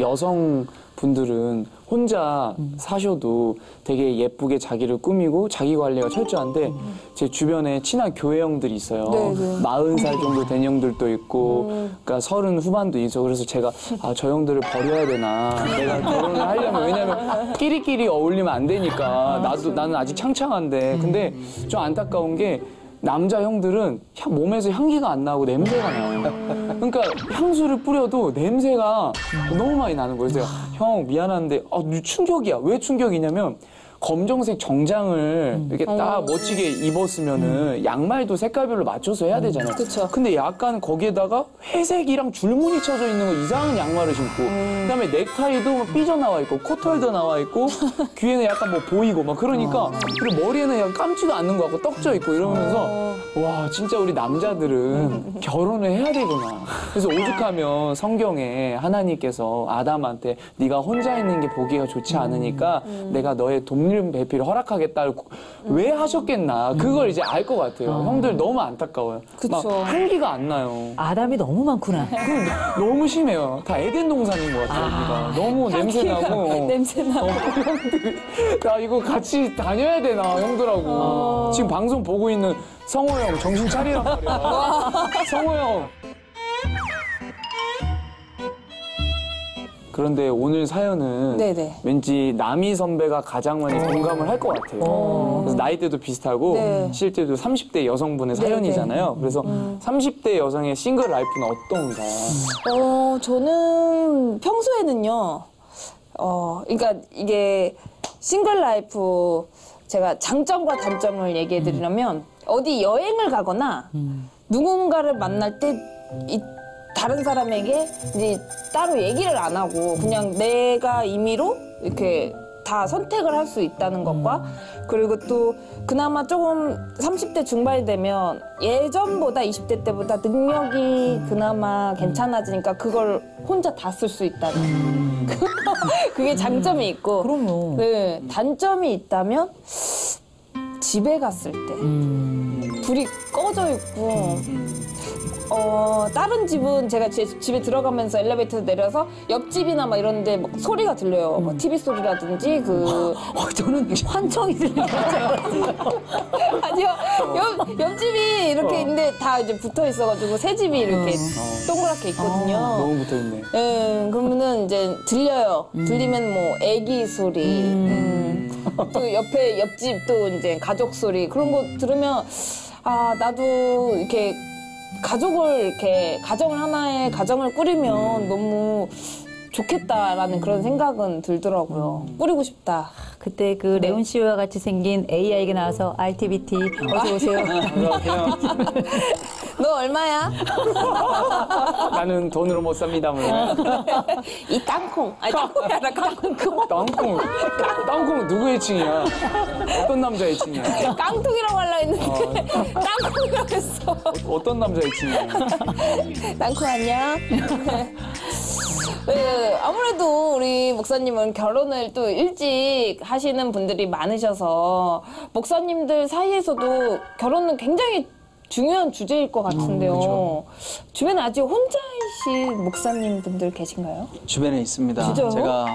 D: 여성 분들은 혼자 사셔도 되게 예쁘게 자기를 꾸미고 자기 관리가 철저한데 제 주변에 친한 교회 형들이 있어요.
A: 네, 네.
D: 마흔 살 정도 된 형들도 있고, 그러니까 서른 후반도 있어. 그래서 제가 아 저 형들을 버려야 되나? 내가 결혼을 하려면 왜냐면 끼리끼리 어울리면 안 되니까 나도 나는 아직 창창한데 근데 좀 안타까운 게. 남자 형들은 향- 몸에서 향기가 안 나고 냄새가 나요. 그러니까 향수를 뿌려도 냄새가 너무 많이 나는 거예요. 그래서 형 미안한데 아, 충격이야. 왜 충격이냐면 검정색 정장을 이렇게 딱 멋지게 입었으면은 양말도 색깔별로 맞춰서 해야 되잖아요.
A: 그쵸.
D: 근데 약간 거기에다가 회색이랑 줄무늬 쳐져 있는 거 이상한 양말을 신고 그다음에 넥타이도 막 삐져나와 있고 코털도 나와 있고 귀에는 약간 뭐 보이고 막 그러니까 그리고 머리에는 약간 감지도 않는 거 같고 떡져 있고 이러면서 와 진짜 우리 남자들은 결혼을 해야 되구나. 그래서 오죽하면 성경에 하나님께서 아담한테 네가 혼자 있는 게 보기가 좋지 않으니까 내가 너의 독립 배필을 허락하겠다를 왜 하셨겠나 그걸 이제 알 것 같아요. 형들 너무 안타까워요.
A: 그쵸.
D: 막 향기가 안 나요.
C: 아담이 너무 많구나.
D: 그 너무 심해요. 다 에덴 동산인 것 같아요. 우리가. 너무 냄새 나고.
A: 냄새 나.
D: 어, 형들, 나 이거 같이 다녀야 되나, 형들하고. 지금 방송 보고 있는 성호 형, 정신 차리란 말이야. 성호 형. 그런데 오늘 사연은
A: 네네.
D: 왠지 남희 선배가 가장 많이 공감을 할 것 같아요. 그래서 나이대도 비슷하고
A: 네.
D: 실제도 30대 여성분의 사연이잖아요. 그래서 30대 여성의 싱글 라이프는 어떤가?
A: 어, 저는 평소에는요, 어, 그러니까 이게 single life 제가 장점과 단점을 얘기해 드리려면 어디 여행을 가거나 누군가를 만날 때 이 다른 사람에게 이제 따로 얘기를 안 하고 그냥 내가 임의로 이렇게 다 선택을 할 수 있다는 것과 그리고 또 그나마 조금 30대 중반이 되면 예전보다 20대 때보다 능력이 그나마 괜찮아지니까 그걸 혼자 다 쓸 수 있다는 그게 장점이 있고.
C: 그럼요.
A: 네, 단점이 있다면 집에 갔을 때 불이 꺼져 있고 어 다른 집은 제가 제 집에 들어가면서 엘리베이터 내려서 옆집이나 막 이런데 막 소리가 들려요. 뭐 TV 소리라든지 그
C: 어, 저는 환청이 들리는 줄 알았어요.
A: 아니요 옆 옆집이 이렇게 있는데 다 이제 붙어 있어가지고 새 집이 이렇게 동그랗게 있거든요.
D: 너무 붙어 있네.
A: 예, 그러면은 이제 들려요. 들리면 뭐 애기 소리, 음, 또 옆에 옆집 또 이제 가족 소리 그런 거 들으면 아 나도 이렇게 가족을 이렇게 가정을 하나의 가정을 꾸리면 너무 좋겠다라는 그런 생각은 들더라고요. 꾸리고 싶다.
C: 그때 그 레온 씨와 같이 생긴 AI가 나와서 RTBT 어서 오세요.
A: 너 얼마야?
D: 나는 돈으로 못 삽니다. 뭐.
A: 이 땅콩. 아니 땅콩이 아니라 깡콩.
D: 땅콩. 땅콩 누구의 칭이야? 어떤 남자의 칭이야?
A: 깡통이라고 하려 했는데 땅콩이라고 했어.
D: 어떤 남자의 칭이야?
A: 땅콩 안녕. 네, 아무래도 우리 목사님은 결혼을 또 일찍 하시는 분들이 많으셔서 목사님들 사이에서도 결혼은 굉장히 중요한 주제일 것 같은데요. 주변에 아직 혼자이신 목사님 분들 계신가요?
B: 주변에 있습니다.
A: 진짜요?
B: 제가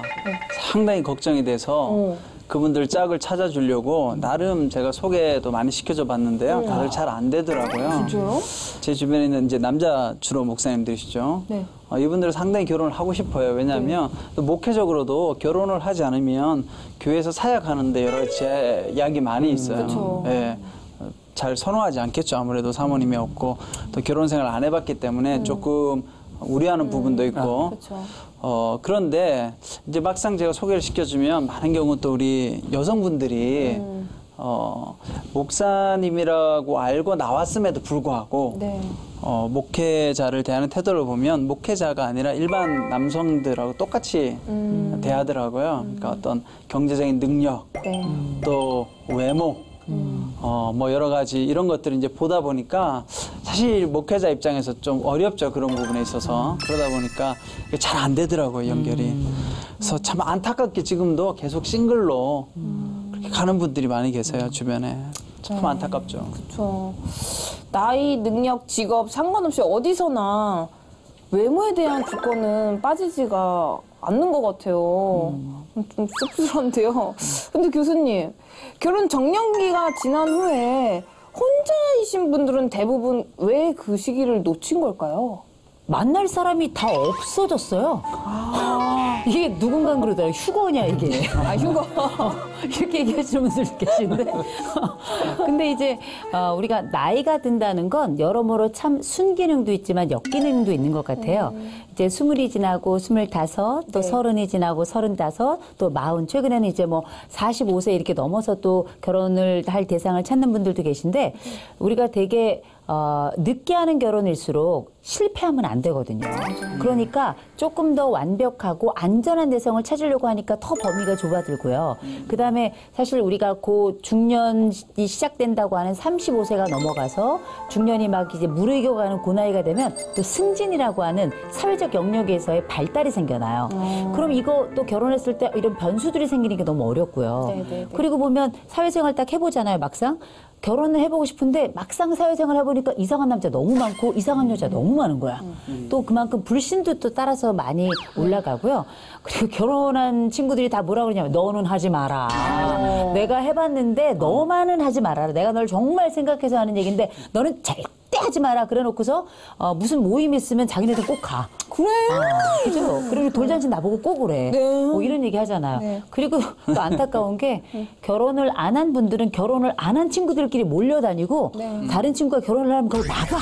B: 상당히 걱정이 돼서
A: 어.
B: 그분들 짝을 찾아주려고 나름 제가 소개도 많이 시켜줘 봤는데요. 다들 잘 안 되더라고요.
A: 음. 진짜요?
B: 제 주변에 있는 이제 남자 주로 목사님들이시죠.
A: 네.
B: 어, 이분들은 상당히 결혼을 하고 싶어요. 왜냐하면 또 목회적으로도 결혼을 하지 않으면 교회에서 사역하는데 여러 가지 제약이 많이 있어요.
A: 음, 그쵸.
B: 예. 어, 잘 선호하지 않겠죠. 아무래도 사모님이 없고 또 결혼 생활 안 해봤기 때문에 조금 우려하는 부분도 있고.
A: 음. 그쵸.
B: 어, 그런데 이제 막상 제가 소개를 시켜주면 많은 경우 또 우리 여성분들이
A: 음.
B: 어, 목사님이라고 알고 나왔음에도 불구하고
A: 네.
B: 어, 목회자를 대하는 태도를 보면 목회자가 아니라 일반 남성들하고 똑같이
A: 음.
B: 대하더라고요. 그러니까 어떤 경제적인 능력,
A: 네.
B: 또 외모, 어, 뭐 여러 가지 이런 것들을 이제 보다 보니까 사실 목회자 입장에서 좀 어렵죠. 그런 부분에 있어서. 그러다 보니까 잘 안 되더라고요. 연결이. 그래서 참 안타깝게 지금도 계속 싱글로 그렇게 가는 분들이 많이 계세요. 주변에. 참 안타깝죠.
A: 그렇죠. 나이, 능력, 직업 상관없이 어디서나 외모에 대한 조건은 빠지지가 않는 것 같아요. 좀 씁쓸한데요. 근데 교수님, 결혼 정년기가 지난 후에 혼자이신 분들은 대부분 왜 그 시기를 놓친 걸까요?
C: 만날 사람이 다 없어졌어요. 이게 누군가 그러더라고요. 휴거냐, 이게.
A: 아, 휴거.
C: 이렇게 얘기하시는 분들 계신데. 근데 이제, 어, 우리가 나이가 든다는 건 여러모로 참 순기능도 있지만 역기능도 있는 것 같아요. 이제 스물이 지나고 스물다섯, 또
A: 네.
C: 서른이 지나고 서른다섯, 또 마흔, 최근에는 이제 뭐 45세 이렇게 넘어서 또 결혼을 할 대상을 찾는 분들도 계신데, 우리가 되게 어, 늦게 하는 결혼일수록 실패하면 안 되거든요. 그러니까 조금 더 완벽하고 안전한 대상을 찾으려고 하니까 더 범위가 좁아들고요. 그 다음에 사실 우리가 고 중년이 시작된다고 하는 35세가 넘어가서 중년이 막 이제 무르익어가는 그 나이가 되면 또 승진이라고 하는 사회적 영역에서의 발달이 생겨나요. 그럼 이거 또 결혼했을 때 이런 변수들이 생기는 게 너무 어렵고요.
A: 네, 네, 네.
C: 그리고 보면 사회생활 딱 해보잖아요, 막상. 결혼을 해보고 싶은데 막상 사회생활 해보니까 이상한 남자 너무 많고 이상한 여자 너무 많은 거야. 또 그만큼 불신도 또 따라서 많이 올라가고요. 그리고 결혼한 친구들이 다 뭐라 그러냐면 너는 하지 마라. 내가 해봤는데 너만은 하지 말아라. 내가 널 정말 생각해서 하는 얘기인데 너는 절대 하지 마라. 그래놓고서 어, 무슨 모임 있으면 자기네들 꼭 가.
A: 그래?
C: 그죠? 그리고 돌잔치 나보고 꼭 오래.
A: 네.
C: 뭐 이런 얘기 하잖아요.
A: 네.
C: 그리고 또 안타까운 게 결혼을 안 한 분들은 결혼을 안 한 친구들끼리 몰려다니고
A: 네.
C: 다른 친구가 결혼을 하면 그걸 나가.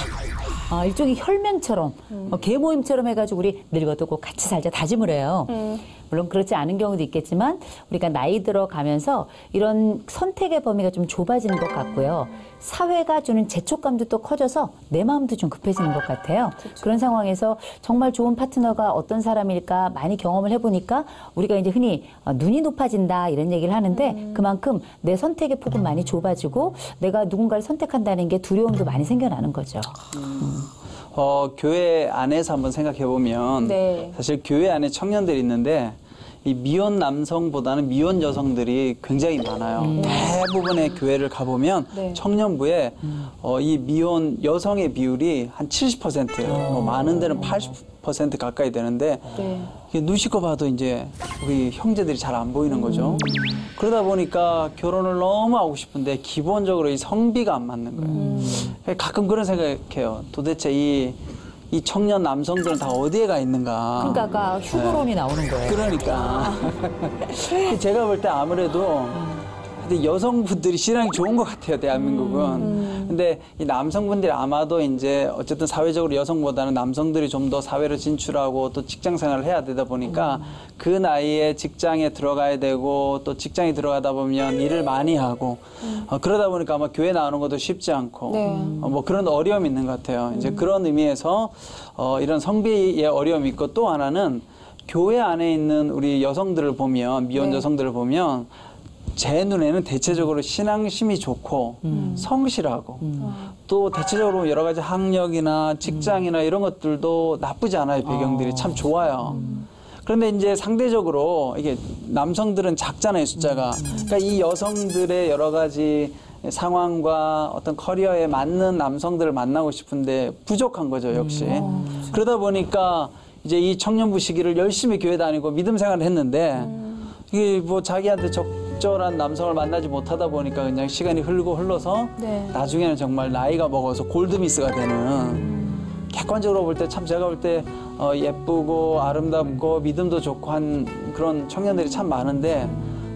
C: 아, 일종의 혈맹처럼,
A: 음.
C: 어, 개모임처럼 해가지고 우리 늙어도 꼭 같이 살자 다짐을 해요.
A: 음.
C: 물론 그렇지 않은 경우도 있겠지만 우리가 나이 들어가면서 이런 선택의 범위가 좀 좁아지는 것 같고요. 사회가 주는 재촉감도 또 커져서 내 마음도 좀 급해지는 것 같아요. 그런 상황에서 정말 좋은 파트너가 어떤 사람일까 많이 경험을 해보니까 우리가 이제 흔히 어, 눈이 높아진다 이런 얘기를 하는데 그만큼 내 선택의 폭은 많이 좁아지고 내가 누군가를 선택한다는 게 두려움도 많이 생겨나는 거죠.
B: 어, 교회 안에서 한번 생각해 보면
A: 네.
B: 사실 교회 안에 청년들이 있는데 이 미혼 남성보다는 미혼 여성들이 굉장히 많아요. 대부분의 교회를 가보면
A: 네.
B: 청년부에 어, 이 미혼 여성의 비율이 한 70%예요. 뭐 많은 데는 80% 가까이 되는데
A: 네.
B: 이게 눈씻고 봐도 이제 우리 형제들이 잘 안 보이는 거죠. 그러다 보니까 결혼을 너무 하고 싶은데 기본적으로 이 성비가 안 맞는 거예요. 가끔 그런 생각해요. 도대체 이, 이 청년 남성들은 다 어디에 가 있는가.
C: 그러니까 아까 휴거론이 나오는 거예요.
B: 그러니까. 제가 볼 때 아무래도 근데 여성분들이 신앙이 좋은 것 같아요, 대한민국은. 근데 이 남성분들이 아마도 이제 어쨌든 사회적으로 여성보다는 남성들이 좀 더 사회로 진출하고 또 직장 생활을 해야 되다 보니까 그 나이에 직장에 들어가야 되고 또 직장에 들어가다 보면 일을 많이 하고 어, 그러다 보니까 아마 교회 나오는 것도 쉽지 않고
A: 네.
B: 어, 뭐 그런 어려움이 있는 것 같아요. 이제 그런 의미에서 어, 이런 성비의 어려움이 있고 또 하나는 교회 안에 있는 우리 여성들을 보면 미혼
A: 네.
B: 여성들을 보면 제 눈에는 대체적으로 신앙심이 좋고 성실하고 또 대체적으로 여러 가지 학력이나 직장이나 이런 것들도 나쁘지 않아요. 배경들이 참 좋아요. 그런데 이제 상대적으로 이게 남성들은 작잖아요 숫자가. 그러니까 이 여성들의 여러 가지 상황과 어떤 커리어에 맞는 남성들을 만나고 싶은데 부족한 거죠 역시. 그러다 보니까 이제 이 청년부 시기를 열심히 교회 다니고 믿음 생활을 했는데 이게 뭐 자기한테 적 절한 남성을 만나지 못하다 보니까 그냥 시간이 흘고 흘러서
A: 네.
B: 나중에는 정말 나이가 먹어서 골드미스가 되는 객관적으로 볼 때 참 제가 볼때 어, 예쁘고 아름답고 믿음도 좋고 한 그런 청년들이 참 많은데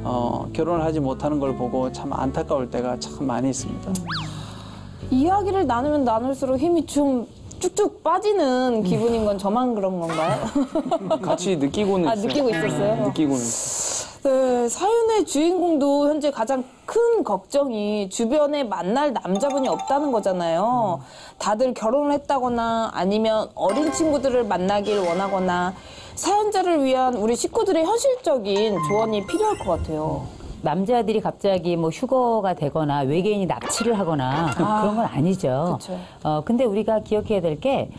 B: 어, 결혼을 하지 못하는 걸 보고 참 안타까울 때가 참 많이 있습니다.
A: 이야기를 나누면 나눌수록 힘이 좀 쭉쭉 빠지는 기분인 건 저만 그런 건가요?
D: 같이 느끼고는
A: 아,
D: 있어요.
A: 느끼고 있었어요?
D: 느끼고는 있어요.
A: 네, 사연의 주인공도 현재 가장 큰 걱정이 주변에 만날 남자분이 없다는 거잖아요. 다들 결혼을 했다거나 아니면 어린 친구들을 만나길 원하거나 사연자를 위한 우리 식구들의 현실적인 조언이 필요할 것 같아요.
C: 남자들이 갑자기 뭐 휴거가 되거나 외계인이 납치를 하거나 그런 건 아니죠.
A: 그쵸.
C: 어, 근데 우리가 기억해야 될 게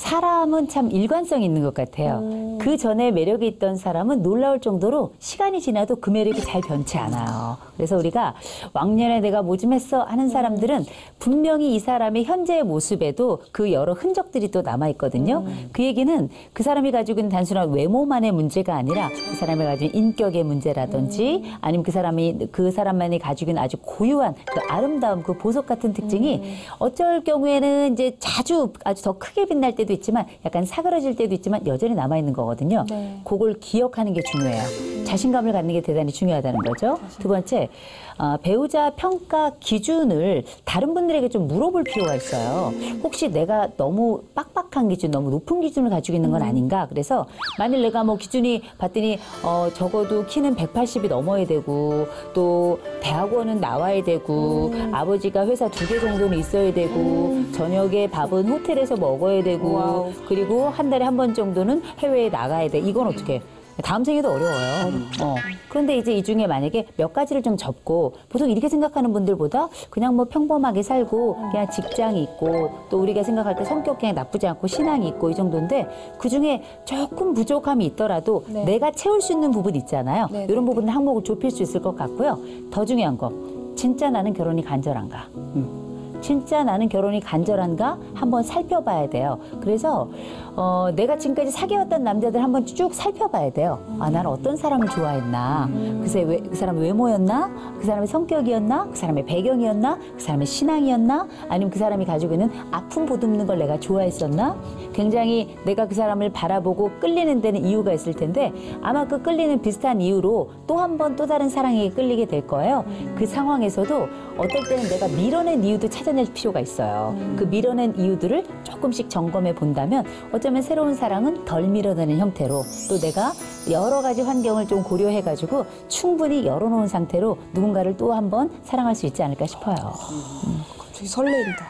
C: 사람은 참 일관성이 있는 것 같아요. 그 전에 매력이 있던 사람은 놀라울 정도로 시간이 지나도 그 매력이 잘 변치 않아요. 그래서 우리가 왕년에 내가 뭐 좀 했어 하는 사람들은 분명히 이 사람의 현재의 모습에도 그 여러 흔적들이 또 남아 있거든요. 그 얘기는 그 사람이 가지고 있는 단순한 외모만의 문제가 아니라 그 사람이 가지고 있는 인격의 문제라든지 아니면 그 사람이 그 사람만이 가지고 있는 아주 고유한 그 아름다움 그 보석 같은 특징이 어쩔 경우에는 이제 자주 아주 더 크게 빛날 때도 있지만 약간 사그러질 때도 있지만 여전히 남아 있는 거거든요.
A: 네.
C: 그걸 기억하는 게 중요해요. 자신감을 갖는 게 대단히 중요하다는 거죠. 두 번째, 어, 배우자 평가 기준을 다른 분들에게 좀 물어볼 필요가 있어요. 혹시 내가 너무 빡빡한 기준, 너무 높은 기준을 가지고 있는 건 아닌가? 그래서 만일 내가 뭐 기준이 봤더니 어, 적어도 키는 180이 넘어야 되고 또 대학원은 나와야 되고 아버지가 회사 두 개 정도는 있어야 되고 저녁에 밥은 호텔에서 먹어야 되고
A: wow.
C: 그리고 한 달에 한 번 정도는 해외에 나가야 돼. 이건 어떻게? 해? 다음 생에도 어려워요. 어. 그런데 이제 이 중에 만약에 몇 가지를 좀 접고 보통 이렇게 생각하는 분들보다 그냥 뭐 평범하게 살고 그냥 직장이 있고 또 우리가 생각할 때 성격 그냥 나쁘지 않고 신앙이 있고 이 정도인데 그 중에 조금 부족함이 있더라도
A: 네.
C: 내가 채울 수 있는 부분 있잖아요.
A: 네,
C: 이런
A: 네,
C: 부분은 항목을 좁힐 수 있을 것 같고요. 더 중요한 거 진짜 나는 결혼이 간절한가? 진짜 나는 결혼이 간절한가 한번 살펴봐야 돼요. 그래서 어, 내가 지금까지 사귀었던 남자들 한번 쭉 살펴봐야 돼요. 아, 나는 어떤 사람을 좋아했나? 글쎄, 왜, 그 사람의 외모였나? 그 사람의 성격이었나? 그 사람의 배경이었나? 그 사람의 신앙이었나? 아니면 그 사람이 가지고 있는 아픔 보듬는 걸 내가 좋아했었나? 굉장히 내가 그 사람을 바라보고 끌리는 데는 이유가 있을 텐데 아마 그 끌리는 비슷한 이유로 또 한 번 또 다른 사랑에게 끌리게 될 거예요. 그 상황에서도 어떨 때는 내가 밀어낸 이유도 찾아 낼 필요가 있어요. 그 밀어낸 이유들을 조금씩 점검해 본다면 어쩌면 새로운 사랑은 덜 밀어내는 형태로 또 내가 여러 가지 환경을 좀 고려해 가지고 충분히 열어놓은 상태로 누군가를 또 한 번 사랑할 수 있지 않을까 싶어요.
A: 갑 자기 설레인다.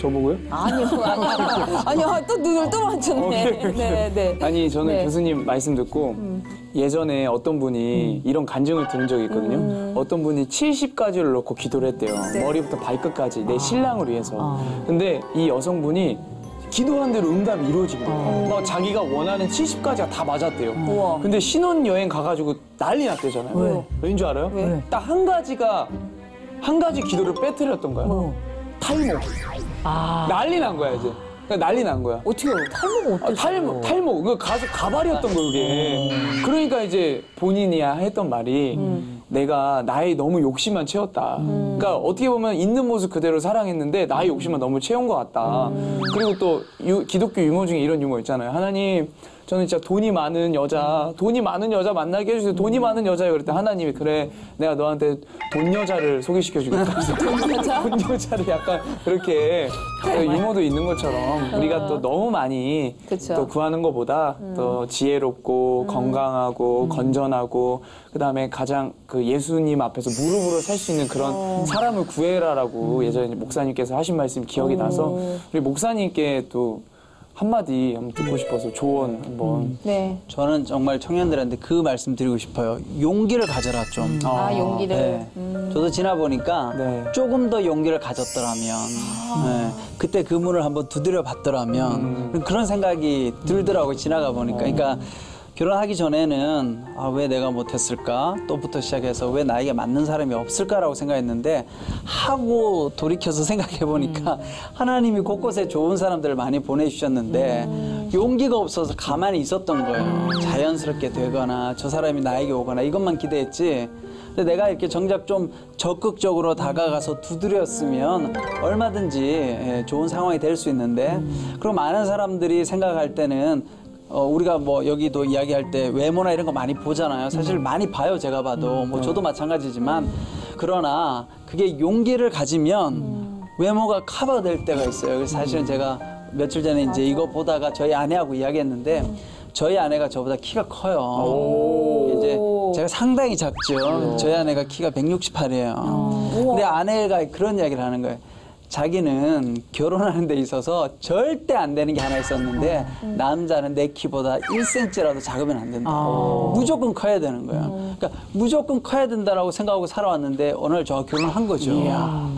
D: 저보고요?
A: 아니요, 아니요. 아니요, 또 눈을 또 맞췄네. 네, 네.
D: 아니 저는
A: 네.
D: 교수님 말씀 듣고 예전에 어떤 분이 이런 간증을 들은 적이 있거든요. 어떤 분이 70가지를 놓고 기도를 했대요. 머리부터 발끝까지 내 신랑을 위해서. 근데 이 여성분이 기도한 대로 응답이 이루어지거든요. 막 자기가 원하는 70가지가 다 맞았대요.
A: 우와.
D: 근데 신혼여행 가가지고 난리 났대잖아요.
C: 왜?
D: 왠줄 알아요?
A: 왜?
D: 딱한 가지가 한 가지 기도를 빼뜨렸던 거야.
C: 뭐?
D: 탈모.
C: 아,
D: 난리 난 거야 이제. 그러니까 난리 난 거야.
A: 어떻게 해요? 탈모가
D: 아,
A: 어때요?
D: 탈모, 탈모. 그 가서 가발이었던 거 그게. 그러니까 이제 본인이야 했던 말이 내가 나의 너무 욕심만 채웠다. 그러니까 어떻게 보면 있는 모습 그대로 사랑했는데 나의 욕심만 너무 채운 것 같다. 그리고 또 유- 기독교 유머 중에 이런 유머 있잖아요. 하나님 저는 진짜 돈이 많은 여자, 돈이 많은 여자 만나게 해주세요. 돈이 많은 여자예요. 그랬더니 하나님이 그래, 내가 너한테 돈 여자를 소개시켜 주겠다. 돈 여자? 돈 여자를 약간 그렇게 유머도 있는 것처럼 우리가 또 너무 많이
A: 그쵸.
D: 또 구하는 것보다 또 지혜롭고 건강하고 건전하고 그 다음에 가장 그 예수님 앞에서 무릎으로 살 수 있는 그런 사람을 구해라라고 예전에 목사님께서 하신 말씀 이 기억이 나서 우리 목사님께 또 한마디 한번 듣고 싶어서 조언 한번
A: 네.
B: 저는 정말 청년들한테 그 말씀 드리고 싶어요. 용기를 가져라 좀.
A: 아, 용기를.
B: 네. 저도 지나 보니까
D: 네.
B: 조금 더 용기를 가졌더라면, 네. 그때 그 문을 한번 두드려 봤더라면 그런 생각이 들더라고요. 지나가 보니까. 그러니까 결혼하기 전에는 아, 왜 내가 못했을까? 또부터 시작해서 왜 나에게 맞는 사람이 없을까라고 생각했는데 하고 돌이켜서 생각해 보니까 하나님이 곳곳에 좋은 사람들을 많이 보내주셨는데 용기가 없어서 가만히 있었던 거예요. 자연스럽게 되거나 저 사람이 나에게 오거나 이것만 기대했지. 근데 내가 이렇게 정작 좀 적극적으로 다가가서 두드렸으면 얼마든지 예, 좋은 상황이 될 수 있는데 그리고 많은 사람들이 생각할 때는 어, 우리가 뭐 여기도 이야기할 때 외모나 이런 거 많이 보잖아요. 사실 많이 봐요, 제가 봐도. 뭐 저도 마찬가지지만. 그러나 그게 용기를 가지면 외모가 커버될 때가 있어요. 그래서 사실은 제가 며칠 전에 이제 이거 보다가 저희 아내하고 이야기했는데 저희 아내가 저보다 키가 커요. 이제 제가 상당히 작죠. 저희 아내가 키가 168이에요. 근데 아내가 그런 이야기를 하는 거예요. 자기는 결혼하는 데 있어서 절대 안 되는 게 하나 있었는데 남자는 내 키보다 1cm라도 작으면 안 된다. 무조건 커야 되는 거예요. 그러니까 무조건 커야 된다라고 생각하고 살아왔는데 오늘 저 결혼한 거죠.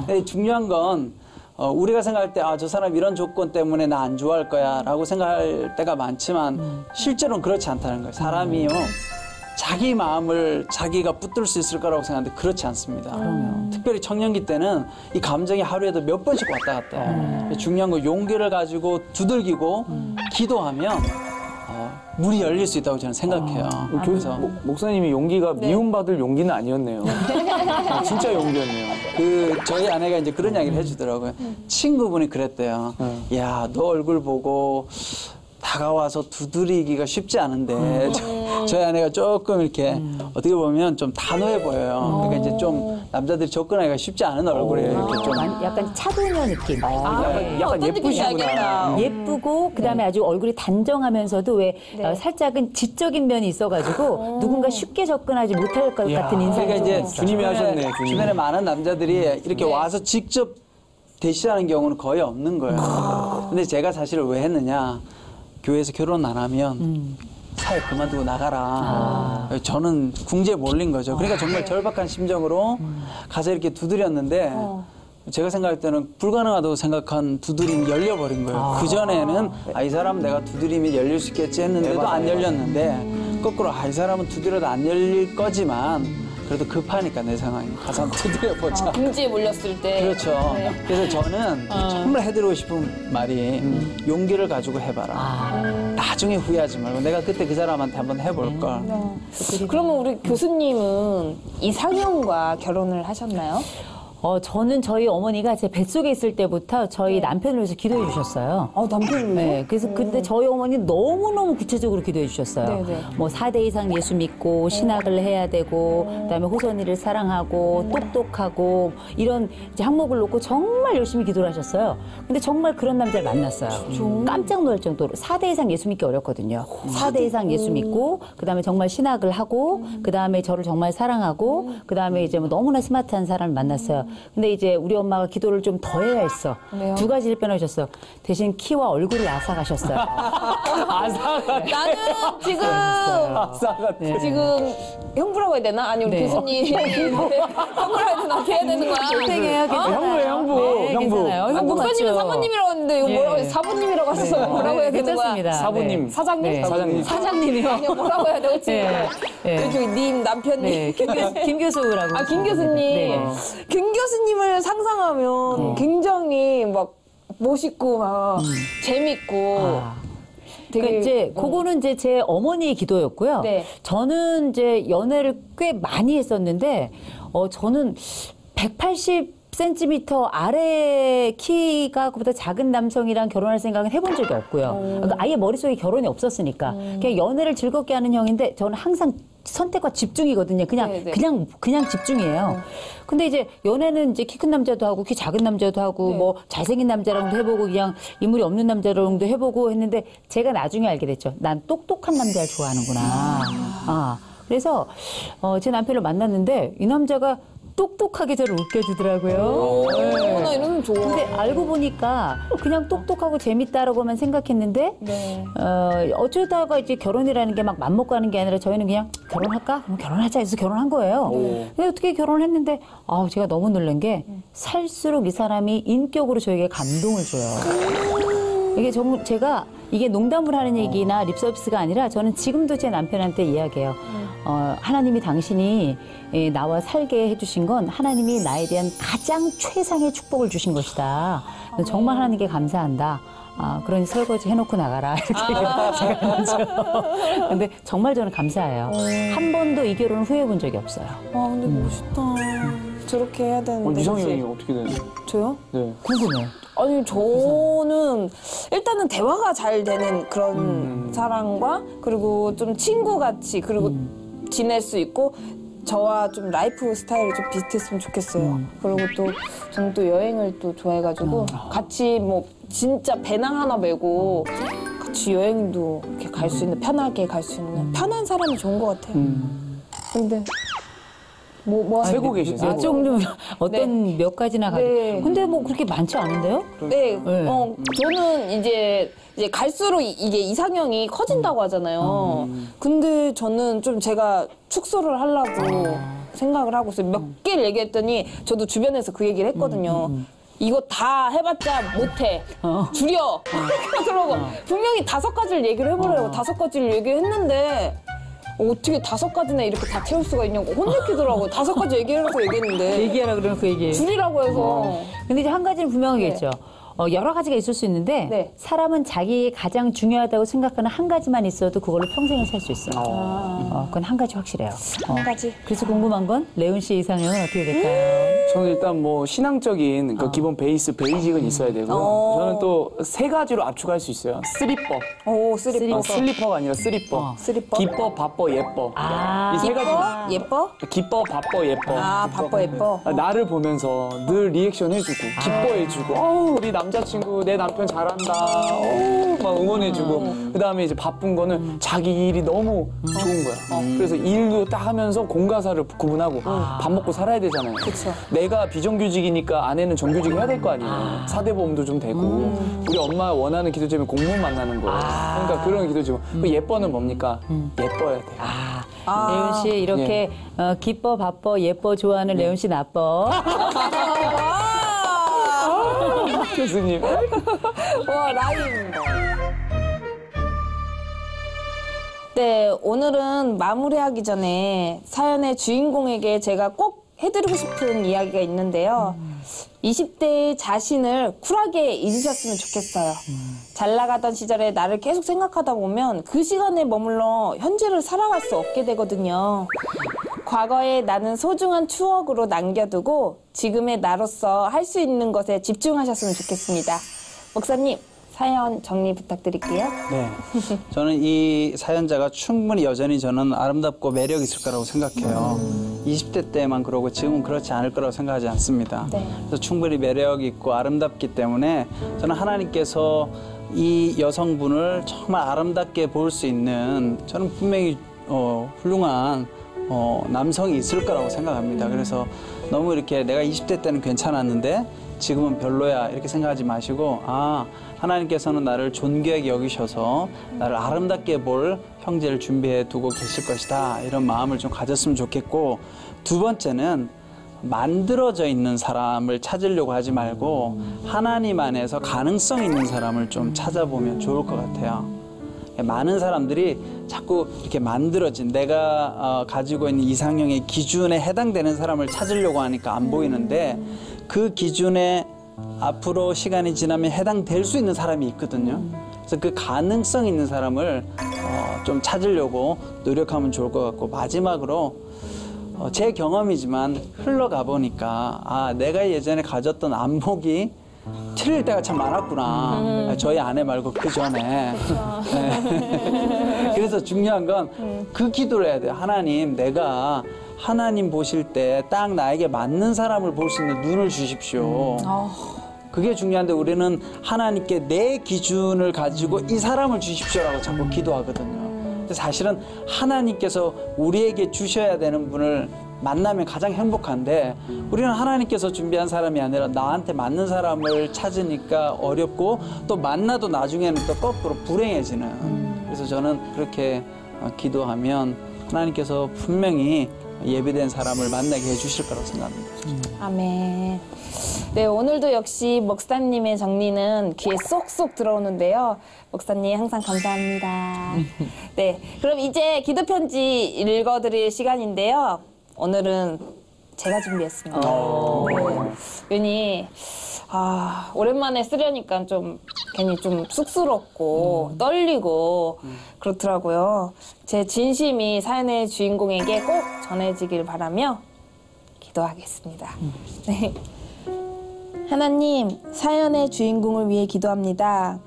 B: 근데 중요한 건 어, 우리가 생각할 때, 아, 저 사람 이런 조건 때문에 나 안 좋아할 거야 라고 생각할 때가 많지만 실제로는 그렇지 않다는 거예요. 사람이요. 자기 마음을 자기가 붙들 수 있을 거라고 생각하는데 그렇지 않습니다. 특별히 청년기 때는 이 감정이 하루에도 몇 번씩 왔다 갔다 해요. 중요한 건 용기를 가지고 두들기고 기도하면 어, 문이 열릴 수 있다고 저는 생각해요.
D: 교,
B: 그래서
D: 목- 목사님이 용기가 미움받을 용기는 아니었네요. 아, 진짜 용기였네요.
B: 그 저희 아내가 이제 그런 이야기를 해주더라고요. 친구분이 그랬대요. 야, 너 얼굴 보고 다가와서 두드리기가 쉽지 않은데 저, 저희 아내가 조금 이렇게 어떻게 보면 좀 단호해 보여요. 그러니까 이제 좀 남자들이 접근하기가 쉽지 않은 얼굴이에요. 이렇게 좀.
C: 만- 약간 차도녀 느낌.
D: 약간,
C: 네.
D: 약간
A: 어떤 느낌인지 알겠다.
D: 예쁘시구나.
C: 예쁘고 그다음에 아주 얼굴이 단정하면서도 왜 어, 살짝은 지적인 면이 있어가지고 누군가 쉽게 접근하지 못할 것
D: 이야.
C: 같은 인상이
B: 그러니까 이제
C: 좀.
D: 주님이 하셨네,
B: 주변에,
D: 주님이.
B: 주변에 많은 남자들이 이렇게 와서 직접 대시하는 경우는 거의 없는 거예요. 근데 제가 사실 왜 했느냐. 교회에서 결혼 안 하면 사회 그만두고 나가라. 저는 궁지에 몰린 거죠. 그러니까 정말 절박한 심정으로 가서 이렇게 두드렸는데 제가 생각할 때는 불가능하다고 생각한 두드림이 열려버린 거예요. 그전에는 아, 이 사람 내가 두드리면 열릴 수 있겠지 했는데도 안 열렸는데 거꾸로 아, 이 사람은 두드려도 안 열릴 거지만 그래도 급하니까 내 상황이 가서 한번 두드려보자.
A: 궁지에 몰렸을 때.
B: 그렇죠.
A: 네.
B: 그래서 저는 정말 해드리고 싶은 말이 용기를 가지고 해봐라. 나중에 후회하지 말고 내가 그때 그 사람한테 한번 해볼 걸.
A: 그러면 우리 교수님은 이상형과 결혼을 하셨나요?
C: 어, 저는 저희 어머니가 제 뱃속에 있을 때부터 저희 남편을 위해서 기도해 주셨어요.
A: 어, 남편이요?
C: 네, 그래서 근데 저희 어머니 너무너무 구체적으로 기도해 주셨어요.
A: 네, 네.
C: 뭐 4대 이상 예수 믿고 신학을 해야 되고 그다음에 호선이를 사랑하고 똑똑하고 이런 이제 항목을 놓고 정말 열심히 기도를 하셨어요. 근데 정말 그런 남자를 만났어요. 깜짝 놀랄 정도로 4대 이상 예수 믿기 어렵거든요. 4대 이상 예수 믿고 그다음에 정말 신학을 하고 그다음에 저를 정말 사랑하고 그다음에 이제 뭐 너무나 스마트한 사람을 만났어요. 근데 이제 우리 엄마가 기도를 좀 더 해야 했어.
A: 왜요?
C: 두 가지를 빼놓으셨어요. 대신 키와 얼굴을 앗아가셨어요.
D: 아사가
A: 나는 지금
D: 아사가
A: 지금 형부라고 해야 되나? 아니 우리
C: 네.
A: 교수님 형부라고 해야 되나? 어떻게 해야 되는 거야?
C: 선생해요, 괜찮아요.
D: 형부예요, 형부.
C: 네,
D: 형부.
C: 괜찮아요.
A: 아,
C: 형부
A: 목사님은
C: 맞죠?
A: 사모님이라고 했는데 이거 뭐라고
C: 예.
A: 해? 사부님이라고 하셔서
C: 네.
A: 뭐라고 해야
C: 네,
A: 되는 거야?
C: 괜찮습니다.
D: 사부님.
C: 네.
A: 사장님?
C: 네.
D: 사장님.
C: 사장님이요.
A: 아니 뭐라고 해야 되지?
C: 네. 네.
A: 저기 님 남편님.
C: 네, 김, 교수, 김 교수라고.
A: 아, 김 교수님.
C: 네.
A: 김 교수님을 상상하면 굉장히 막 멋있고 막 재밌고
C: 아.
A: 되게
C: 그러니까 이제 그거는 이제 제 어머니의 기도였고요.
A: 네.
C: 저는 이제 연애를 꽤 많이 했었는데 어 저는 180 10cm 아래 키가 그보다 작은 남성이랑 결혼할 생각은 해본 적이 없고요. 그러니까 아예 머릿속에 결혼이 없었으니까. 그냥 연애를 즐겁게 하는 형인데 저는 항상 선택과 집중이거든요. 그냥
A: 네, 네.
C: 그냥 그냥 집중이에요. 근데 이제 연애는 이제 키 큰 남자도 하고 키 작은 남자도 하고
A: 네.
C: 뭐 잘생긴 남자랑도 해보고 그냥 인물이 없는 남자랑도 해보고 했는데 제가 나중에 알게 됐죠. 난 똑똑한 남자를 좋아하는구나. 아, 그래서 어, 제 남편을 만났는데 이 남자가 똑똑하게 저를 웃겨주더라고요. 네.
A: 어, 나 이러면 좋아.
C: 근데 알고 보니까 그냥 똑똑하고 재밌다라고만 생각했는데
A: 네.
C: 어, 어쩌다가 이제 결혼이라는 게 막 맘먹고 하는 게 아니라 저희는 그냥 결혼할까? 그럼 결혼하자 해서 결혼한 거예요. 근데 어떻게 결혼을 했는데 아우 제가 너무 놀란 게 살수록 이 사람이 인격으로 저에게 감동을 줘요. 이게 정 제가 이게 농담을 하는 얘기나 립서비스가 아니라 저는 지금도 제 남편한테 이야기해요. 어, 하나님이 당신이 예, 나와 살게 해주신 건 하나님이 나에 대한 가장 최상의 축복을 주신 것이다. 정말 하나님께 감사한다. 아, 그러니 설거지 해놓고 나가라. 이렇게 제가 먼저. 근데 정말 저는 감사해요. 한 번도 이 결혼을 후회해 본 적이 없어요.
A: 아, 근데 멋있다. 저렇게 해야
D: 어,
A: 되는데.
D: 이성이
A: 그치?
D: 형이 어떻게 되는?
A: 저요?
D: 네.
C: 궁금해.
A: 아니 저는 일단은 대화가 잘 되는 그런 사람과 그리고 좀 친구같이 그리고 지낼 수 있고 저와 좀 라이프 스타일이 좀 비슷했으면 좋겠어요. 그리고 또 저는 또 여행을 또 좋아해가지고 같이 뭐 진짜 배낭 하나 메고 같이 여행도 이렇게 갈 수 있는 편하게 갈 수 있는 편한 사람이 좋은 것 같아요. 근데 뭐뭐
D: 세고 계시세요?
C: 몇 종류, 어떤 몇 가지나 가지고.
A: 네.
C: 근데 뭐 그렇게 많지 않은데요?
A: 네,
C: 네.
A: 어, 저는 이제 이제 갈수록 이- 이게 이상형이 커진다고 하잖아요. 근데 저는 좀 제가 축소를 하려고 생각을 하고 있어요. 몇 개를 얘기했더니 저도 주변에서 그 얘기를 했거든요. 이거 다 해봤자 못해. 줄여. 그러고 분명히 다섯 가지를 얘기를 해보려고 다섯 가지를 얘기했는데 어떻게 다섯 가지나 이렇게 다 채울 수가 있냐고 혼내키더라고요. 다섯 가지 얘기해서 얘기했는데
C: 얘기하라 그러면 그 얘기예요.
A: 줄이라고 해서
C: 근데 이제 한 가지는 분명하겠죠. 어, 여러 가지가 있을 수 있는데
A: 네.
C: 사람은 자기 가장 중요하다고 생각하는 한 가지만 있어도 그걸로 평생을 살 수 있어요. 어, 그건 한 가지 확실해요. 어.
A: 한 가지.
C: 그래서 궁금한 건 레온 씨 이상형은 어떻게 될까요?
D: 저는 일단 뭐 신앙적인 그 기본 베이스 basic은 있어야 되고요.
A: 어.
D: 저는 또 세 가지로 압축할 수 있어요. three 뻐.
A: 오 슬리퍼.
D: 어, 슬리퍼가 아니라 three
A: 뻐. three 뻐.
D: 기뻐, 바빠, 예뻐.
C: 아.
D: 이 세 가지.
A: 예뻐? 예뻐?
D: 기뻐, 바빠, 예뻐.
A: 아, 바빠 예뻐.
D: 아, 나를 보면서 늘 리액션 해주고 기뻐해주고 어우 우리 남 자친구 내 남편 잘한다. 어우 막 응원해주고. 그 다음에 이제 바쁜 거는 자기 일이 너무 좋은 거야. 어, 그래서 일도 딱 하면서 공과사를 구분하고 밥 먹고 살아야 되잖아요. 내가 비정규직이니까 아내는 정규직 해야 될 거 아니에요. 사대보험도 좀 되고. 우리 엄마 원하는 기도 제목이 공무원 만나는 거예요 그러니까 그런 기도 제목. 그 예뻐는 뭡니까? 예뻐야 돼요.
C: 아, 레온 씨 이렇게 어, 기뻐, 바빠, 예뻐 좋아하는 레온 씨 나빠.
D: 교수님
A: 와, 라임입니다. 네, 오늘은 마무리하기 전에 사연의 주인공에게 제가 꼭 해드리고 싶은 이야기가 있는데요. 20대의 자신을 쿨하게 잊으셨으면 좋겠어요. 잘 나가던 시절에 나를 계속 생각하다 보면 그 시간에 머물러 현재를 살아갈 수 없게 되거든요. 과거에 나는 소중한 추억으로 남겨두고 지금의 나로서 할 수 있는 것에 집중하셨으면 좋겠습니다. 목사님, 사연 정리 부탁드릴게요.
B: 네. 저는 이 사연자가 충분히 여전히 저는 아름답고 매력 있을 거라고 생각해요. 20대 때만 그러고 지금은 그렇지 않을 거라고 생각하지 않습니다.
A: 네.
B: 그래서 충분히 매력 있고 아름답기 때문에 저는 하나님께서 이 여성분을 정말 아름답게 볼 수 있는 저는 분명히 어, 훌륭한 어, 남성이 있을 거라고 생각합니다. 그래서 너무 이렇게 내가 20대 때는 괜찮았는데 지금은 별로야 이렇게 생각하지 마시고 아 하나님께서는 나를 존귀하게 여기셔서 나를 아름답게 볼 형제를 준비해 두고 계실 것이다 이런 마음을 좀 가졌으면 좋겠고 두 번째는 만들어져 있는 사람을 찾으려고 하지 말고 하나님 안에서 가능성 있는 사람을 좀 찾아보면 좋을 것 같아요. 많은 사람들이 자꾸 이렇게 만들어진 내가 어, 가지고 있는 이상형의 기준에 해당되는 사람을 찾으려고 하니까 안 보이는데 그 기준에 앞으로 시간이 지나면 해당될 수 있는 사람이 있거든요. 그래서 그 가능성 있는 사람을 어, 좀 찾으려고 노력하면 좋을 것 같고 마지막으로 어, 제 경험이지만 흘러가 보니까 아 내가 예전에 가졌던 안목이 틀릴 때가 참 많았구나. 아, 저희 아내 말고 그 전에. 네. 그래서 중요한 건 그 기도를 해야 돼요. 하나님, 내가 하나님 보실 때 딱 나에게 맞는 사람을 볼 수 있는 눈을 주십시오. 그게 중요한데 우리는 하나님께 내 기준을 가지고 이 사람을 주십시오라고 자꾸 기도하거든요. 근데 사실은 하나님께서 우리에게 주셔야 되는 분을 만나면 가장 행복한데 우리는 하나님께서 준비한 사람이 아니라 나한테 맞는 사람을 찾으니까 어렵고 또 만나도 나중에는 또 거꾸로 불행해지는. 그래서 저는 그렇게 어, 기도하면 하나님께서 분명히 예비된 사람을 만나게 해주실 거라고 생각합니다.
A: 아멘. 네, 오늘도 역시 목사님의 정리는 귀에 쏙쏙 들어오는데요. 목사님 항상 감사합니다. 네, 그럼 이제 기도 편지 읽어드릴 시간인데요. 오늘은 제가 준비했습니다. 네. 괜히 아 오랜만에 쓰려니까 좀 괜히 좀 쑥스럽고 떨리고 그렇더라고요. 제 진심이 사연의 주인공에게 꼭 전해지길 바라며 기도하겠습니다. 네. 하나님, 사연의 주인공을 위해 기도합니다.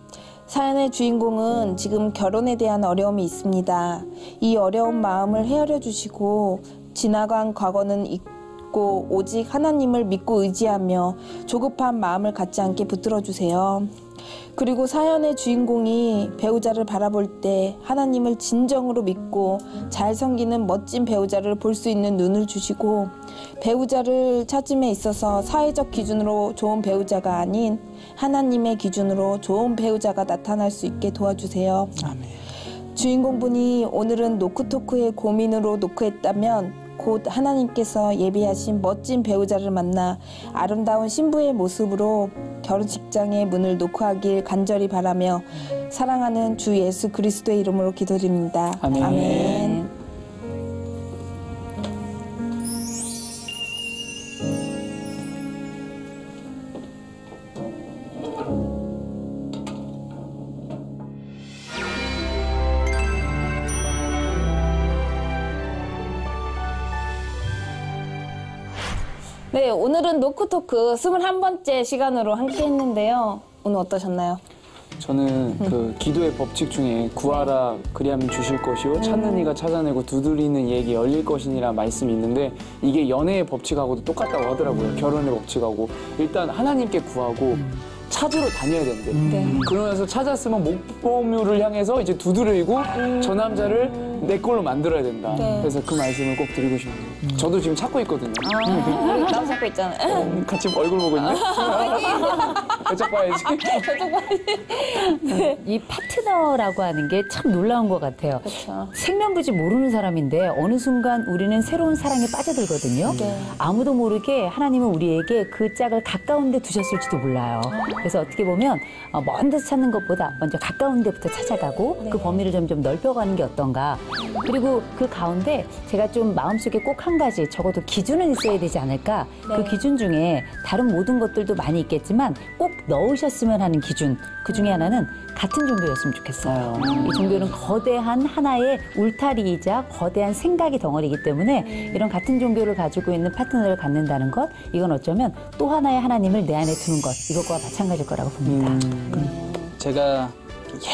A: 사연의 주인공은 지금 결혼에 대한 어려움이 있습니다. 이 어려운 마음을 헤아려 주시고 지나간 과거는 잊고 오직 하나님을 믿고 의지하며 조급한 마음을 갖지 않게 붙들어 주세요. 그리고 사연의 주인공이 배우자를 바라볼 때 하나님을 진정으로 믿고 잘 섬기는 멋진 배우자를 볼 수 있는 눈을 주시고 배우자를 찾음에 있어서 사회적 기준으로 좋은 배우자가 아닌 하나님의 기준으로 좋은 배우자가 나타날 수 있게 도와주세요. 주인공분이 오늘은 노크토크의 고민으로 노크했다면 곧 하나님께서 예비하신 멋진 배우자를 만나 아름다운 신부의 모습으로 결혼식장의 문을 노크하길 간절히 바라며 사랑하는 주 예수 그리스도의 이름으로 기도드립니다.
D: 아멘.
A: 아멘. 오늘은 노크토크 21번째 시간으로 함께 했는데요. 오늘 어떠셨나요?
D: 저는 그 기도의 법칙 중에 구하라 그리하면 주실 것이요 찾는 이가 찾아내고 두드리는 이에게 열릴 것이니라 말씀이 있는데 이게 연애의 법칙하고도 똑같다고 하더라고요 결혼의 법칙하고. 일단 하나님께 구하고 찾으러 다녀야 된대
A: 네.
D: 그러면서 찾았으면 목범유를 향해서 이제 두드리고 저 남자를 내 걸로 만들어야 된다
A: 네.
D: 그래서 그 말씀을 꼭 드리고 싶네요 저도 지금 찾고 있거든요
A: 아, 남 잡고 있잖아요.
D: 음, 같이 얼굴 보고 있네 저쪽 봐야지
C: 이 파트너라고 하는 게 참 놀라운 것 같아요.
A: 그렇죠.
C: 생면부지 모르는 사람인데 어느 순간 우리는 새로운 사랑에 빠져들거든요.
A: 네.
C: 아무도 모르게 하나님은 우리에게 그 짝을 가까운 데 두셨을지도 몰라요. 그래서 어떻게 보면 어, 먼 데서 찾는 것보다 먼저 가까운 데부터 찾아가고 그 범위를 점점 넓혀가는 게 어떤가. 그리고 그 가운데 제가 좀 마음속에 꼭 한 가지 적어도 기준은 있어야 되지 않을까. 그 기준 중에 다른 모든 것들도 많이 있겠지만 꼭 넣으셨으면 하는 기준. 그 중에 하나는 같은 종교였으면 좋겠어요. 이 종교는 거대한 하나의 울타리이자 거대한 생각의 덩어리이기 때문에 이런 같은 종교를 가지고 있는 파트너를 갖는다는 것, 이건 어쩌면 또 하나의 하나님을 내 안에 두는 것, 이것과 마찬가지일 거라고 봅니다.
B: 제가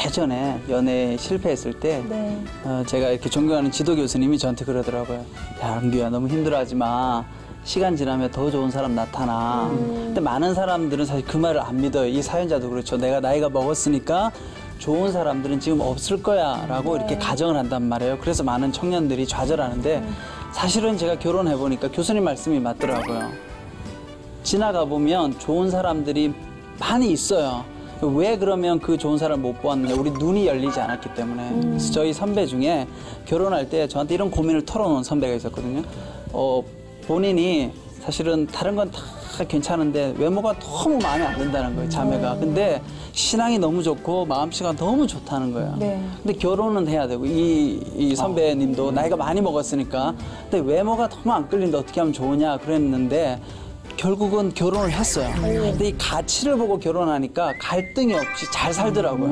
B: 예전에 연애 실패했을 때
A: 네.
B: 어, 제가 이렇게 존경하는 지도 교수님이 저한테 그러더라고요. 야, 은규야, 너무 힘들어하지 마. 시간 지나면 더 좋은 사람 나타나. 근데 많은 사람들은 사실 그 말을 안 믿어요. 이 사연자도 그렇죠. 내가 나이가 먹었으니까 좋은 사람들은 지금 없을 거야. 라고 이렇게 가정을 한단 말이에요. 그래서 많은 청년들이 좌절하는데 사실은 제가 결혼해 보니까 교수님 말씀이 맞더라고요. 지나가 보면 좋은 사람들이 많이 있어요. 왜 그러면 그 좋은 사람을 못 보았느냐? 우리 눈이 열리지 않았기 때문에. 그래서 저희 선배 중에 결혼할 때 저한테 이런 고민을 털어놓은 선배가 있었거든요. 어, 본인이 사실은 다른 건 다 괜찮은데 외모가 너무 마음에 안 든다는 거예요, 자매가. 근데 신앙이 너무 좋고 마음씨가 너무 좋다는 거예요.
A: 네.
B: 근데 결혼은 해야 되고 이, 이 선배님도 나이가 많이 먹었으니까 근데 외모가 너무 안 끌리는데 어떻게 하면 좋으냐 그랬는데 결국은 결혼을 했어요. 근데 이 가치를 보고 결혼하니까 갈등이 없이 잘 살더라고요.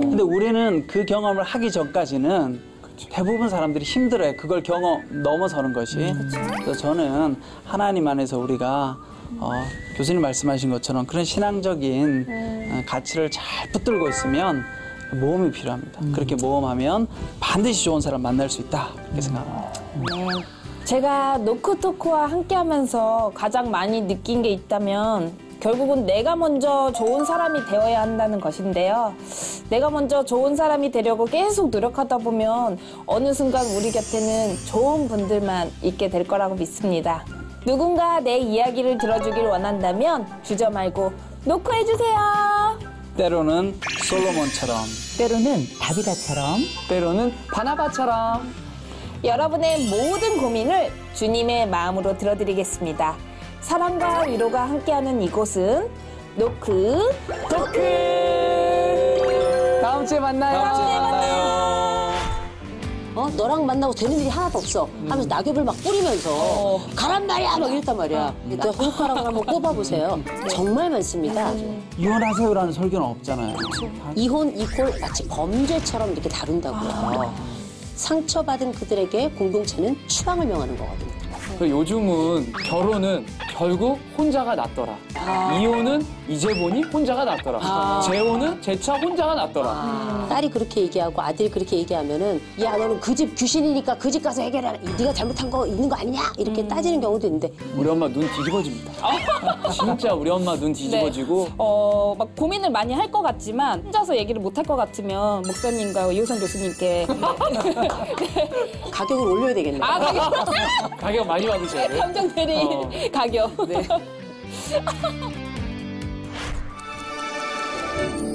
B: 근데 우리는 그 경험을 하기 전까지는 대부분 사람들이 힘들어요. 그걸 경험 넘어서는 것이. 그래서 저는 하나님 안에서 우리가 어, 교수님 말씀하신 것처럼 그런 신앙적인 어, 가치를 잘 붙들고 있으면 모험이 필요합니다. 그렇게 모험하면 반드시 좋은 사람 만날 수 있다. 그렇게 생각합니다.
A: 제가 노크토크와 함께하면서 가장 많이 느낀 게 있다면 결국은 내가 먼저 좋은 사람이 되어야 한다는 것인데요. 내가 먼저 좋은 사람이 되려고 계속 노력하다 보면 어느 순간 우리 곁에는 좋은 분들만 있게 될 거라고 믿습니다. 누군가 내 이야기를 들어주길 원한다면 주저 말고 노크해주세요.
B: 때로는 솔로몬처럼
C: 때로는 다비다처럼
D: 때로는 바나바처럼
A: 여러분의 모든 고민을 주님의 마음으로 들어드리겠습니다. 사랑과 위로가 함께하는 이곳은 노크 토크.
D: 다음 주에 만나요.
H: 어? 너랑 만나고 되는 일이 하나도 없어. 하면서 낙엽을 막 뿌리면서 가란 말이야 막 이랬단 말이야. 근데 손가락을 한번 꼽아보세요. 정말 많습니다.
B: 이혼하세요라는 설교는 없잖아요.
H: 이혼, 이콜 마치 범죄처럼 이렇게 다룬다고요. 상처받은 그들에게 공동체는 추방을 명하는 거거든요.
D: 그 요즘은 결혼은 결국 혼자가 낫더라. 이혼은 이제 보니 혼자가 낫더라. 재혼은 재차 혼자가 낫더라.
H: 딸이 그렇게 얘기하고 아들이 그렇게 얘기하면은 야 너는 그 집 귀신이니까 그 집 가서 해결해라. 네가 잘못한 거 있는 거 아니냐? 이렇게 따지는 경우도 있는데
D: 우리 엄마 눈 뒤집어집니다. 진짜 우리 엄마 눈 뒤집어지고
A: 어, 막 고민을 많이 할 것 같지만 혼자서 얘기를 못 할 것 같으면 목사님과 이호선 교수님께
H: 가격을 올려야 되겠네.
A: 아 가격
D: 가격 많이 받으셔야 돼.
A: 감정 대리
D: 어.
A: 가격.